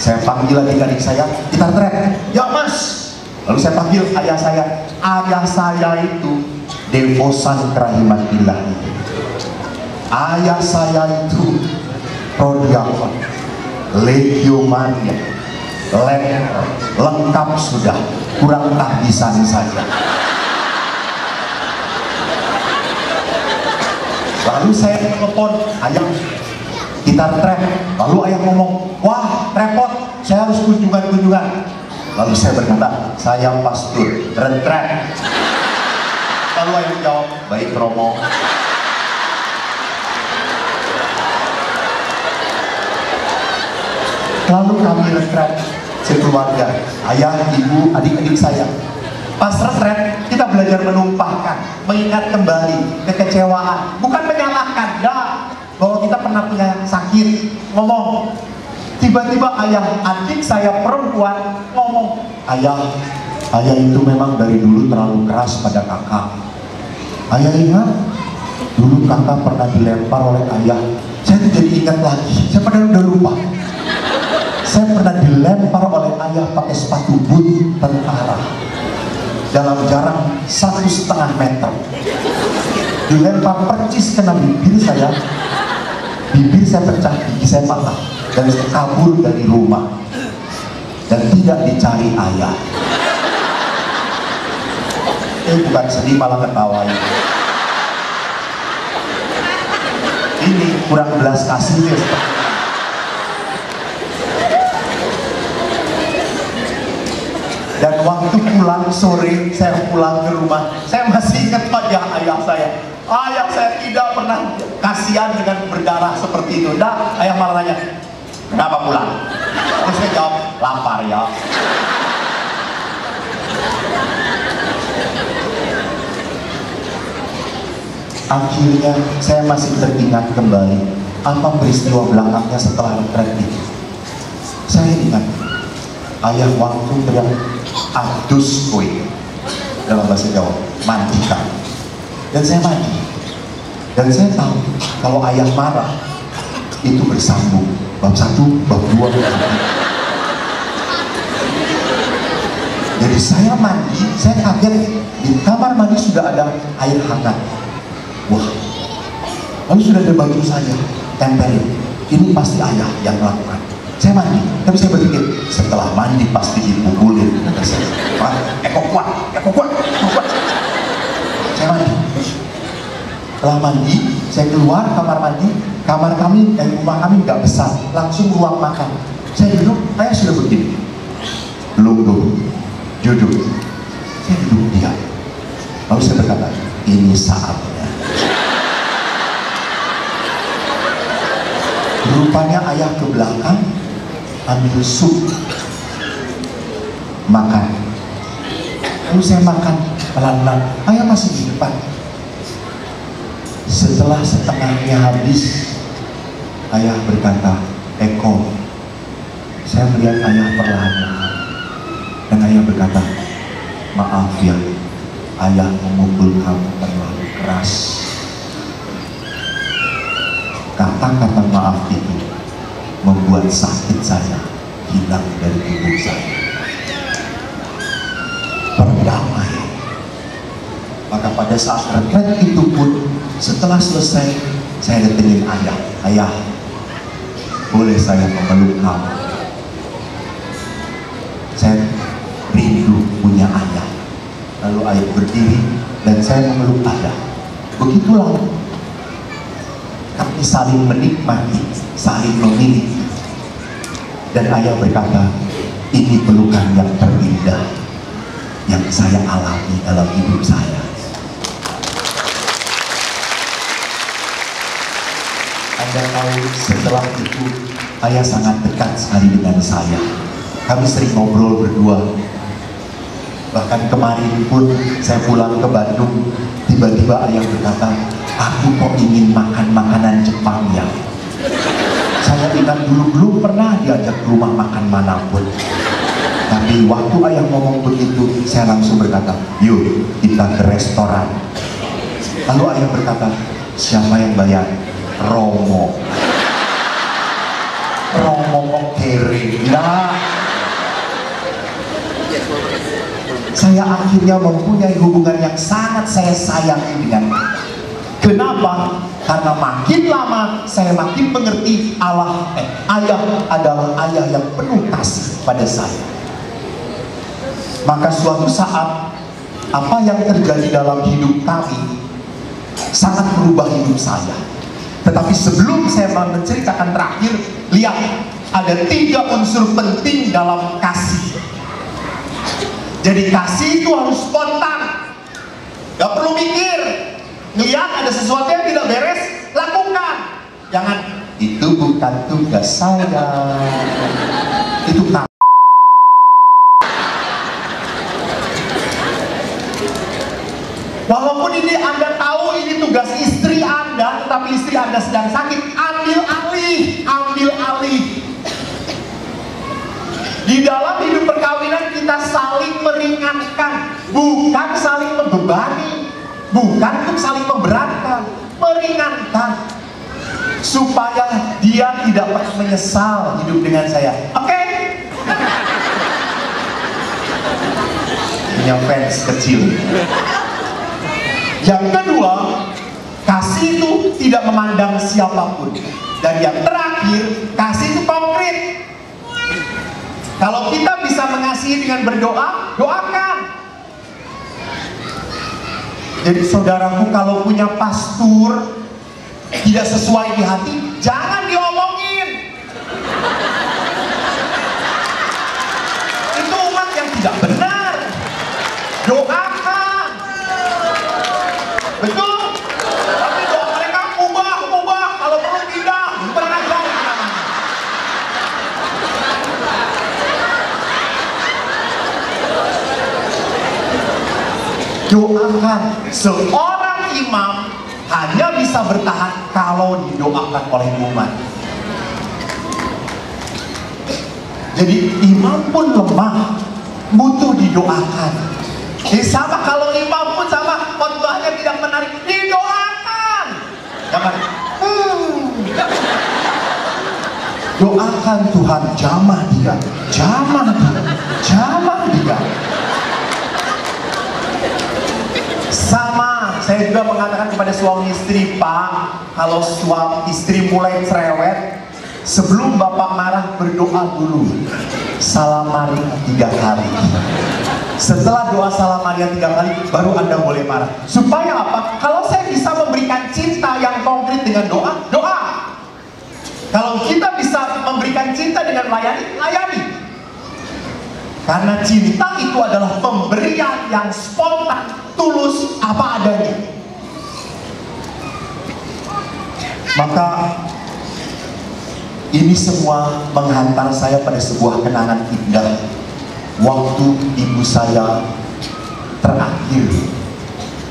Saya panggil adik-adik saya, kita retret. Ya mas. Lalu saya panggil ayah saya. Ayah saya itu devosan kerahiman ilahi. Ayah saya itu prodiakon, legiomania, lengkap sudah, kurang tahbisan saja. Lalu saya telepon ayah, kita trek. Lalu ayah ngomong, wah repot, saya harus kunjungan-kunjungan. Lalu saya berkata, saya pastur, retret. Lalu ayah jawab, baik Romo. Lalu kami retret sekeluarga, ayah, ibu, adik-adik saya. Pas retret, kita belajar menumpahkan, mengingat kembali kekecewaan, bukan menyalahkan, dah bahwa kita pernah punya sakit, ngomong. Tiba-tiba ayah adik saya perempuan ngomong, ayah, ayah itu memang dari dulu terlalu keras pada kakak. Ayah ingat, dulu kakak pernah dilempar oleh ayah. Saya jadi ingat lagi, saya padahal udah lupa. Saya pernah dilempar oleh ayah pakai sepatu boot tentara dalam jarak satu setengah meter. Dilempar percis kena bibir saya, bibir saya pecah, gigi saya patah, dan saya kabur dari rumah dan tidak dicari ayah. Eh bukan sedih malah ketawa. Ini. Ini kurang belas kasihnya seperti dan waktu pulang sore saya pulang ke rumah saya masih ingat wajah ayah saya. Ayah saya tidak pernah kasihan dengan berdarah seperti itu. Dah ayah malah nanya kenapa pulang? Terus saya jawab lapar ya akhirnya saya masih teringat kembali apa peristiwa belakangnya setelah retret saya ingat ayah waktu teriak adus kowe. Dalam bahasa Jawa mandikan dan saya mandi. Dan saya tahu kalau ayah marah itu bersambung. Bab satu bab dua bab jadi saya mandi saya kaget. Di kamar mandi sudah ada air hangat wah lalu sudah ada baju saya tempelin. Ini pasti ayah yang melakukan. Saya mandi tapi saya berpikir setelah mandi pasti dipukulin kata saya. "Wah, Eko kuat? Eko kuat? Eko kuat? Saya mandi setelah mandi saya keluar kamar mandi. Kamar kami dan rumah kami nggak besar langsung ruang makan. Saya duduk ayah sudah begini. Belum. Duduk. Saya duduk diam. Lalu saya berkata ini saatnya rupanya ayah ke belakang ambil sup. Makan. Lalu saya makan pelan-pelan. Ayah masih di depan. Setelah setengahnya habis ayah berkata Eko. Saya melihat ayah perlahan-lahan. Dan ayah berkata maaf ya ayah memukul kamu terlalu keras kata-kata maaf itu membuat sakit saya hilang dari tubuh saya. Berdamai. Maka pada saat retret itu pun setelah selesai saya datengin ayah. Ayah boleh saya memeluk kamu? Saya rindu punya ayah. Lalu ayah berdiri dan saya memeluk ayah. Begitulah kami saling menikmati saling memiliki dan ayah berkata ini pelukan yang terindah yang saya alami dalam hidup saya Anda tahu setelah itu ayah sangat dekat sekali dengan saya. Kami sering ngobrol berdua. Bahkan kemarin pun saya pulang ke Bandung, tiba-tiba ayah berkata, aku kok ingin makan makanan Jepang ya. Saya ingat dulu belum pernah diajak ke rumah makan mana pun. Tapi waktu ayah ngomong begitu, saya langsung berkata, yuk kita ke restoran. Lalu ayah berkata, siapa yang bayar? Romo. Romo kok? Nah, saya akhirnya mempunyai hubungan yang sangat saya sayangi dengan Kenapa? Karena makin lama saya makin mengerti Allah, eh, ayah adalah ayah yang penuh kasih pada saya. Maka suatu saat apa yang terjadi dalam hidup kami sangat merubah hidup saya. Tetapi sebelum saya menceritakan terakhir, lihat ada tiga unsur penting dalam kasih. Jadi kasih itu harus spontan, gak perlu mikir. Lihat ada sesuatu yang tidak beres, lakukan. Jangan itu bukan tugas saya, itu kamu. Walaupun ini Anda tahu ini tugas istri Anda, tetapi istri Anda sedang sakit, ambil alih, ambil alih. Di dalam hidup perkawinan kita saling meringankan, bukan saling membebani, bukan untuk saling memberatkan, meringankan. Supaya dia tidak pernah menyesal hidup dengan saya. Oke? Okay? Punya fans kecil. Yang kedua, kasih itu tidak memandang siapa pun. Dan yang terakhir, kasih itu konkret. Kalau kita bisa mengasihi dengan berdoa, doakan. Jadi saudaraku kalau punya pastur tidak sesuai di hati, jangan diomongin. Itu umat yang tidak benar. Doakan. Betul? Tapi doa mereka ubah, ubah. Kalau perlu berajar. Doakan. Seorang imam hanya bisa bertahan kalau didoakan oleh umat. Jadi imam pun lemah, butuh didoakan. Jadi sama kalau imam pun sama khotbahnya tidak menarik, didoakan. Jangan. "Hmm." Doakan Tuhan jamah dia, jamah dia, jamah dia. Sama, saya juga mengatakan kepada suami istri, Pak, kalau suami istri mulai cerewet, sebelum bapak marah berdoa dulu, salam Maria tiga kali. Setelah doa salam Maria tiga kali, baru anda boleh marah. Supaya apa? Kalau saya bisa memberikan cinta yang konkret dengan doa, doa. Kalau kita bisa memberikan cinta dengan layani, layani. Karena cinta itu adalah pemberian yang spontan, tulus, apa adanya. Maka ini semua menghantar saya pada sebuah kenangan indah waktu ibu saya terakhir.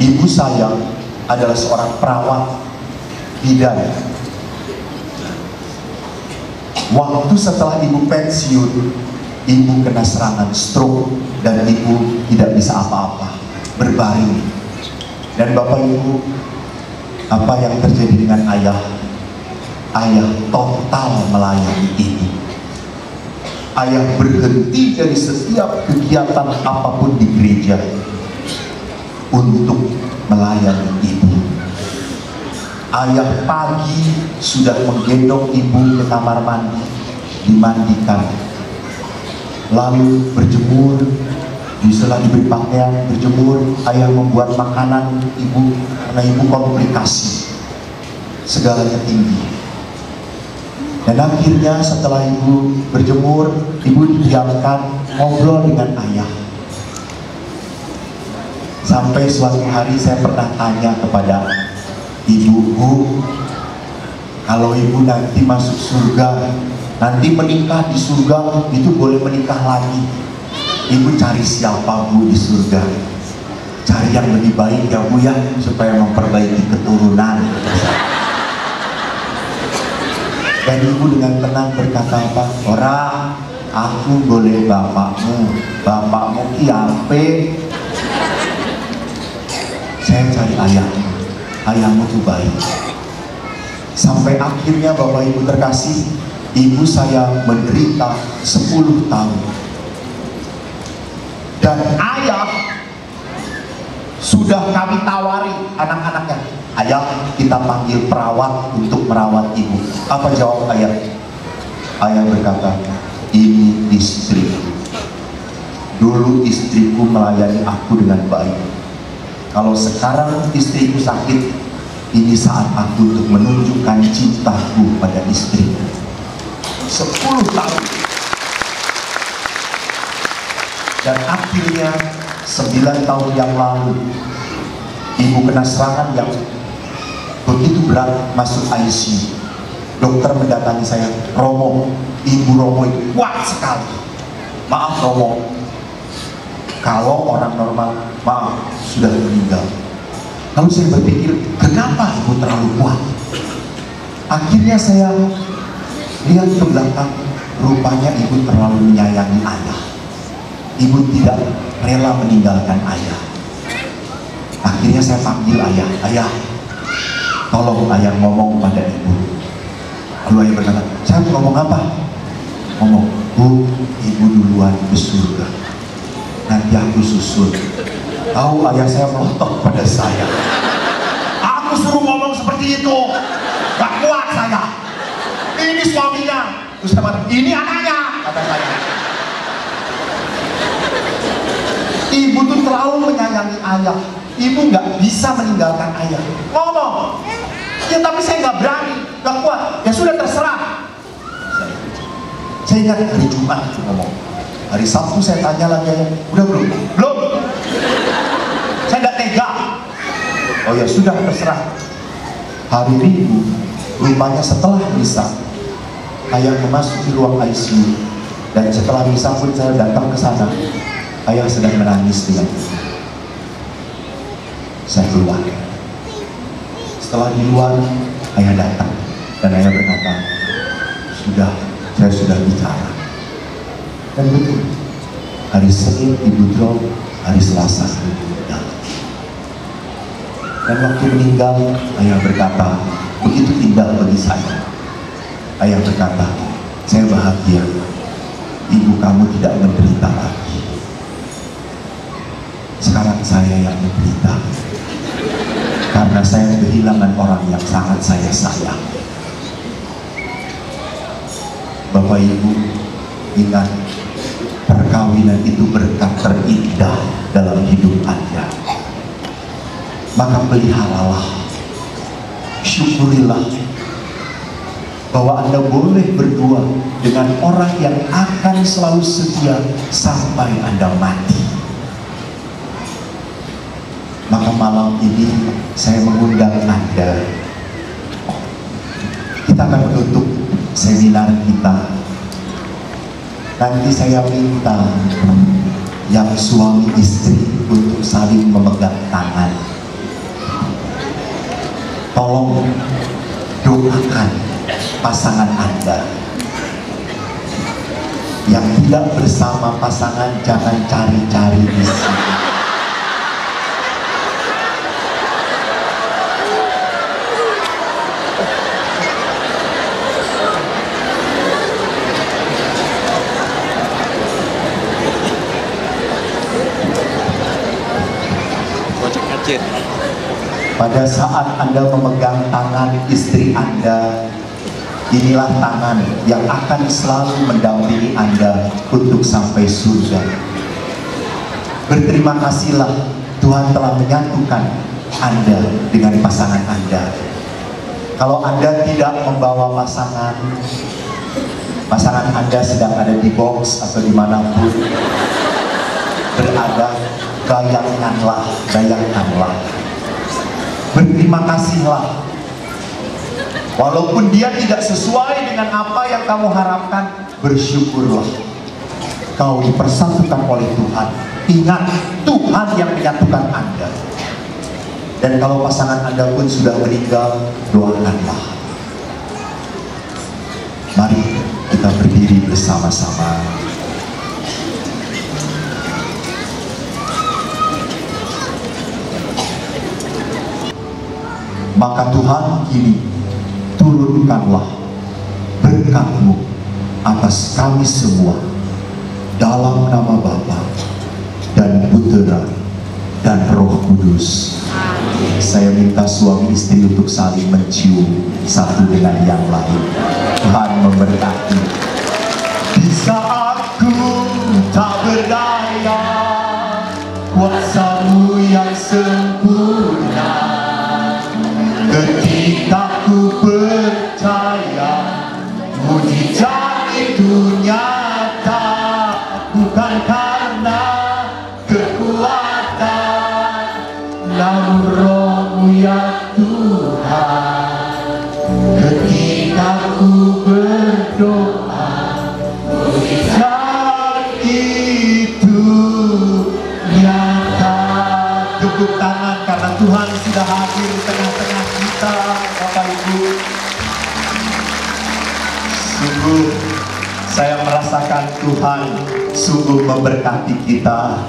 Ibu saya adalah seorang perawat bidan. Waktu setelah ibu pensiun, ibu kena serangan stroke dan ibu tidak bisa apa-apa, berbaring. Dan bapak ibu, apa yang terjadi dengan ayah? Ayah total melayani ibu. Ayah berhenti dari setiap kegiatan apa pun di gereja untuk melayani ibu. Ayah pagi sudah menggendong ibu ke kamar mandi, dimandikan, lalu berjemur, setelah diberi pakaian, berjemur, ayah membuat makanan ibu, karena ibu komplikasi, segalanya tinggi. Dan akhirnya setelah ibu berjemur, ibu didiamkan ngobrol dengan ayah. Sampai suatu hari saya pernah tanya kepada ibuku, kalau ibu nanti masuk surga, nanti menikah di surga itu boleh menikah lagi. Ibu cari siapa bu di surga? Cari yang lebih baik ya bu ya, supaya memperbaiki keturunan. Dan ibu dengan tenang berkata apa? Orang, aku boleh bapakmu, bapakmu kiape. Saya cari ayahmu, ayahmu tuh baik. Sampai akhirnya bapak ibu terkasih, ibu saya menderita 10 tahun. Dan ayah sudah kami tawari anak-anaknya. Ayah kita panggil perawat untuk merawat ibu. Apa jawab ayah? Ayah berkata ini istri dulu istriku melayani aku dengan baik. Kalau sekarang istriku sakit ini saat aku untuk menunjukkan cintaku pada istri 10 tahun dan akhirnya 9 tahun yang lalu ibu kena serangan yang begitu berat masuk ICU dokter mendatangi saya Romo ibu Romo itu kuat sekali. Maaf Romo. Kalau orang normal maaf sudah meninggal. Lalu saya berpikir kenapa ibu terlalu kuat? Akhirnya saya lihat ke belakang rupanya ibu terlalu menyayangi ayah ibu tidak rela meninggalkan ayah. Akhirnya saya panggil ayah, ayah, tolong ayah ngomong pada ibu. Lalu ayah berkata, saya ngomong apa? Ngomong, bu, ibu duluan ke surga. Nanti aku susun. Tahu ayah saya melotot pada saya. Aku suruh ngomong seperti itu. Gak kuat saya. Ini suaminya. Terus ini anaknya, kata saya. Ibu tuh terlalu menyayangi ayah. Ibu nggak bisa meninggalkan ayah. Ngomong, ya tapi saya nggak berani, nggak kuat. Ya sudah terserah. Saya, saya ingat hari Jumat itu ngomong. Hari Sabtu saya tanya lagi ayah, udah belum? Belum. Saya nggak tega. Oh ya sudah terserah. Hari Minggu, rupanya setelah misa, ayah memasuki ruang ICU dan setelah misa pun saya datang ke sana ayah sedang menangis dengan ibu. Saya keluar. Setelah di luar, ayah datang dan ayah berkata, sudah, saya sudah bicara. Dan betul, hari Senin ibu drop, hari Selasa ibu meninggal. Dan waktu meninggal, ayah berkata, begitu indah bagi saya. Ayah berkata, saya bahagia, ibu kamu tidak menderita lagi sekarang saya yang menderita. Karena saya kehilangan orang yang sangat saya sayang. Bapak Ibu ingat perkawinan itu berkat terindah dalam hidup Anda. Maka peliharalah syukurilah bahwa Anda boleh berdua dengan orang yang akan selalu setia sampai Anda mati maka malam ini saya mengundang Anda. Kita akan menutup seminar kita. Nanti saya minta yang suami istri untuk saling memegang tangan. Tolong doakan pasangan Anda. Yang tidak bersama pasangan jangan cari-cari di sini. Bocok kecil. Pada saat Anda memegang tangan istri Anda, inilah tangan yang akan selalu mendampingi Anda untuk sampai surga. Berterima kasihlah Tuhan telah menyatukan Anda dengan pasangan Anda. Kalau Anda tidak membawa pasangan, pasangan Anda sedang ada di box atau di mana pun berada, bayangkanlah, bayangkanlah berterima kasihlah. Walaupun dia tidak sesuai dengan apa yang kamu harapkan bersyukurlah. Kau dipersatukan oleh Tuhan. Ingat Tuhan yang menyatukan anda. Dan kalau pasangan anda pun sudah meninggal doakanlah. Mari kita berdiri bersama-sama maka Tuhan kini turunkanlah berkatmu atas kami semua dalam nama Bapa dan Putera dan Roh Kudus. Saya minta suami istri untuk saling mencium satu dengan yang lain. Tuhan memberkati. Di saat ku tak berdaya, kuasamu yang sempurna. Sungguh memberkati kita.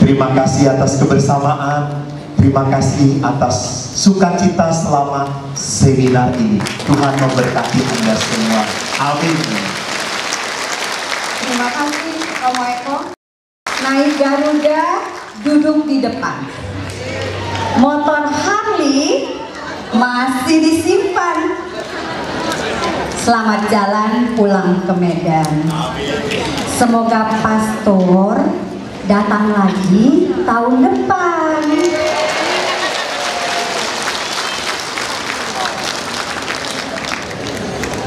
Terima kasih atas kebersamaan. Terima kasih atas sukacita selama seminar ini. Tuhan memberkati Anda semua. Amin. Terima kasih Romo Eko. Naik Garuda, duduk di depan. Motor Harley masih disimpan. Selamat jalan pulang ke Medan. Semoga pastor datang lagi tahun depan.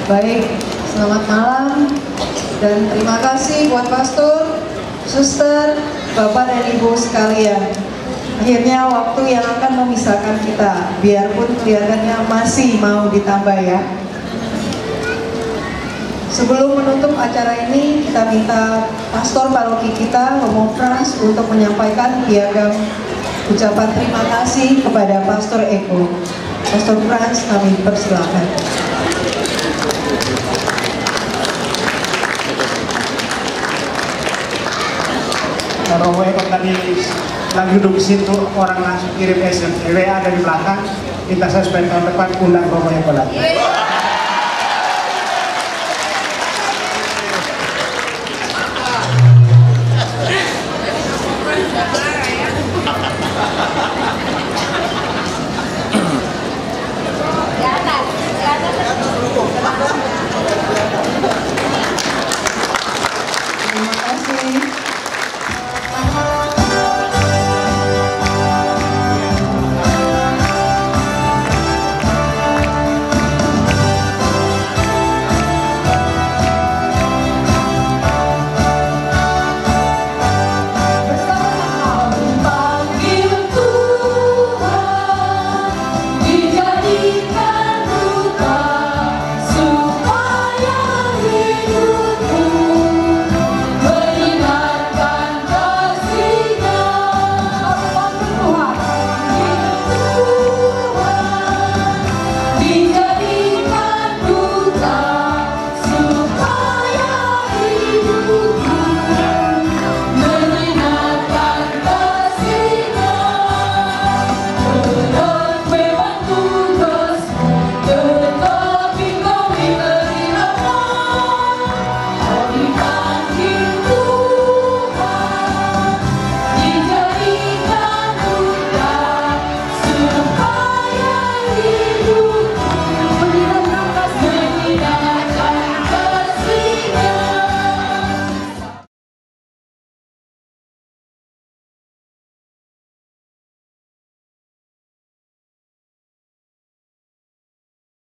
Baik, selamat malam dan terima kasih buat pastor, suster, bapak dan ibu sekalian. Akhirnya waktu yang akan memisahkan kita, biarpun kelihatannya masih mau ditambah ya. Sebelum menutup acara ini, kita minta pastor paroki kita, Romo Frans, untuk menyampaikan piagam ucapan terima kasih kepada Pastor Eko. Pastor Frans, kami persilakan. Romo Eko tadi lagi duduk di situ orang langsung kirim SMS WA dari belakang minta saya supaya tahun depan undang Romo Eko lagi.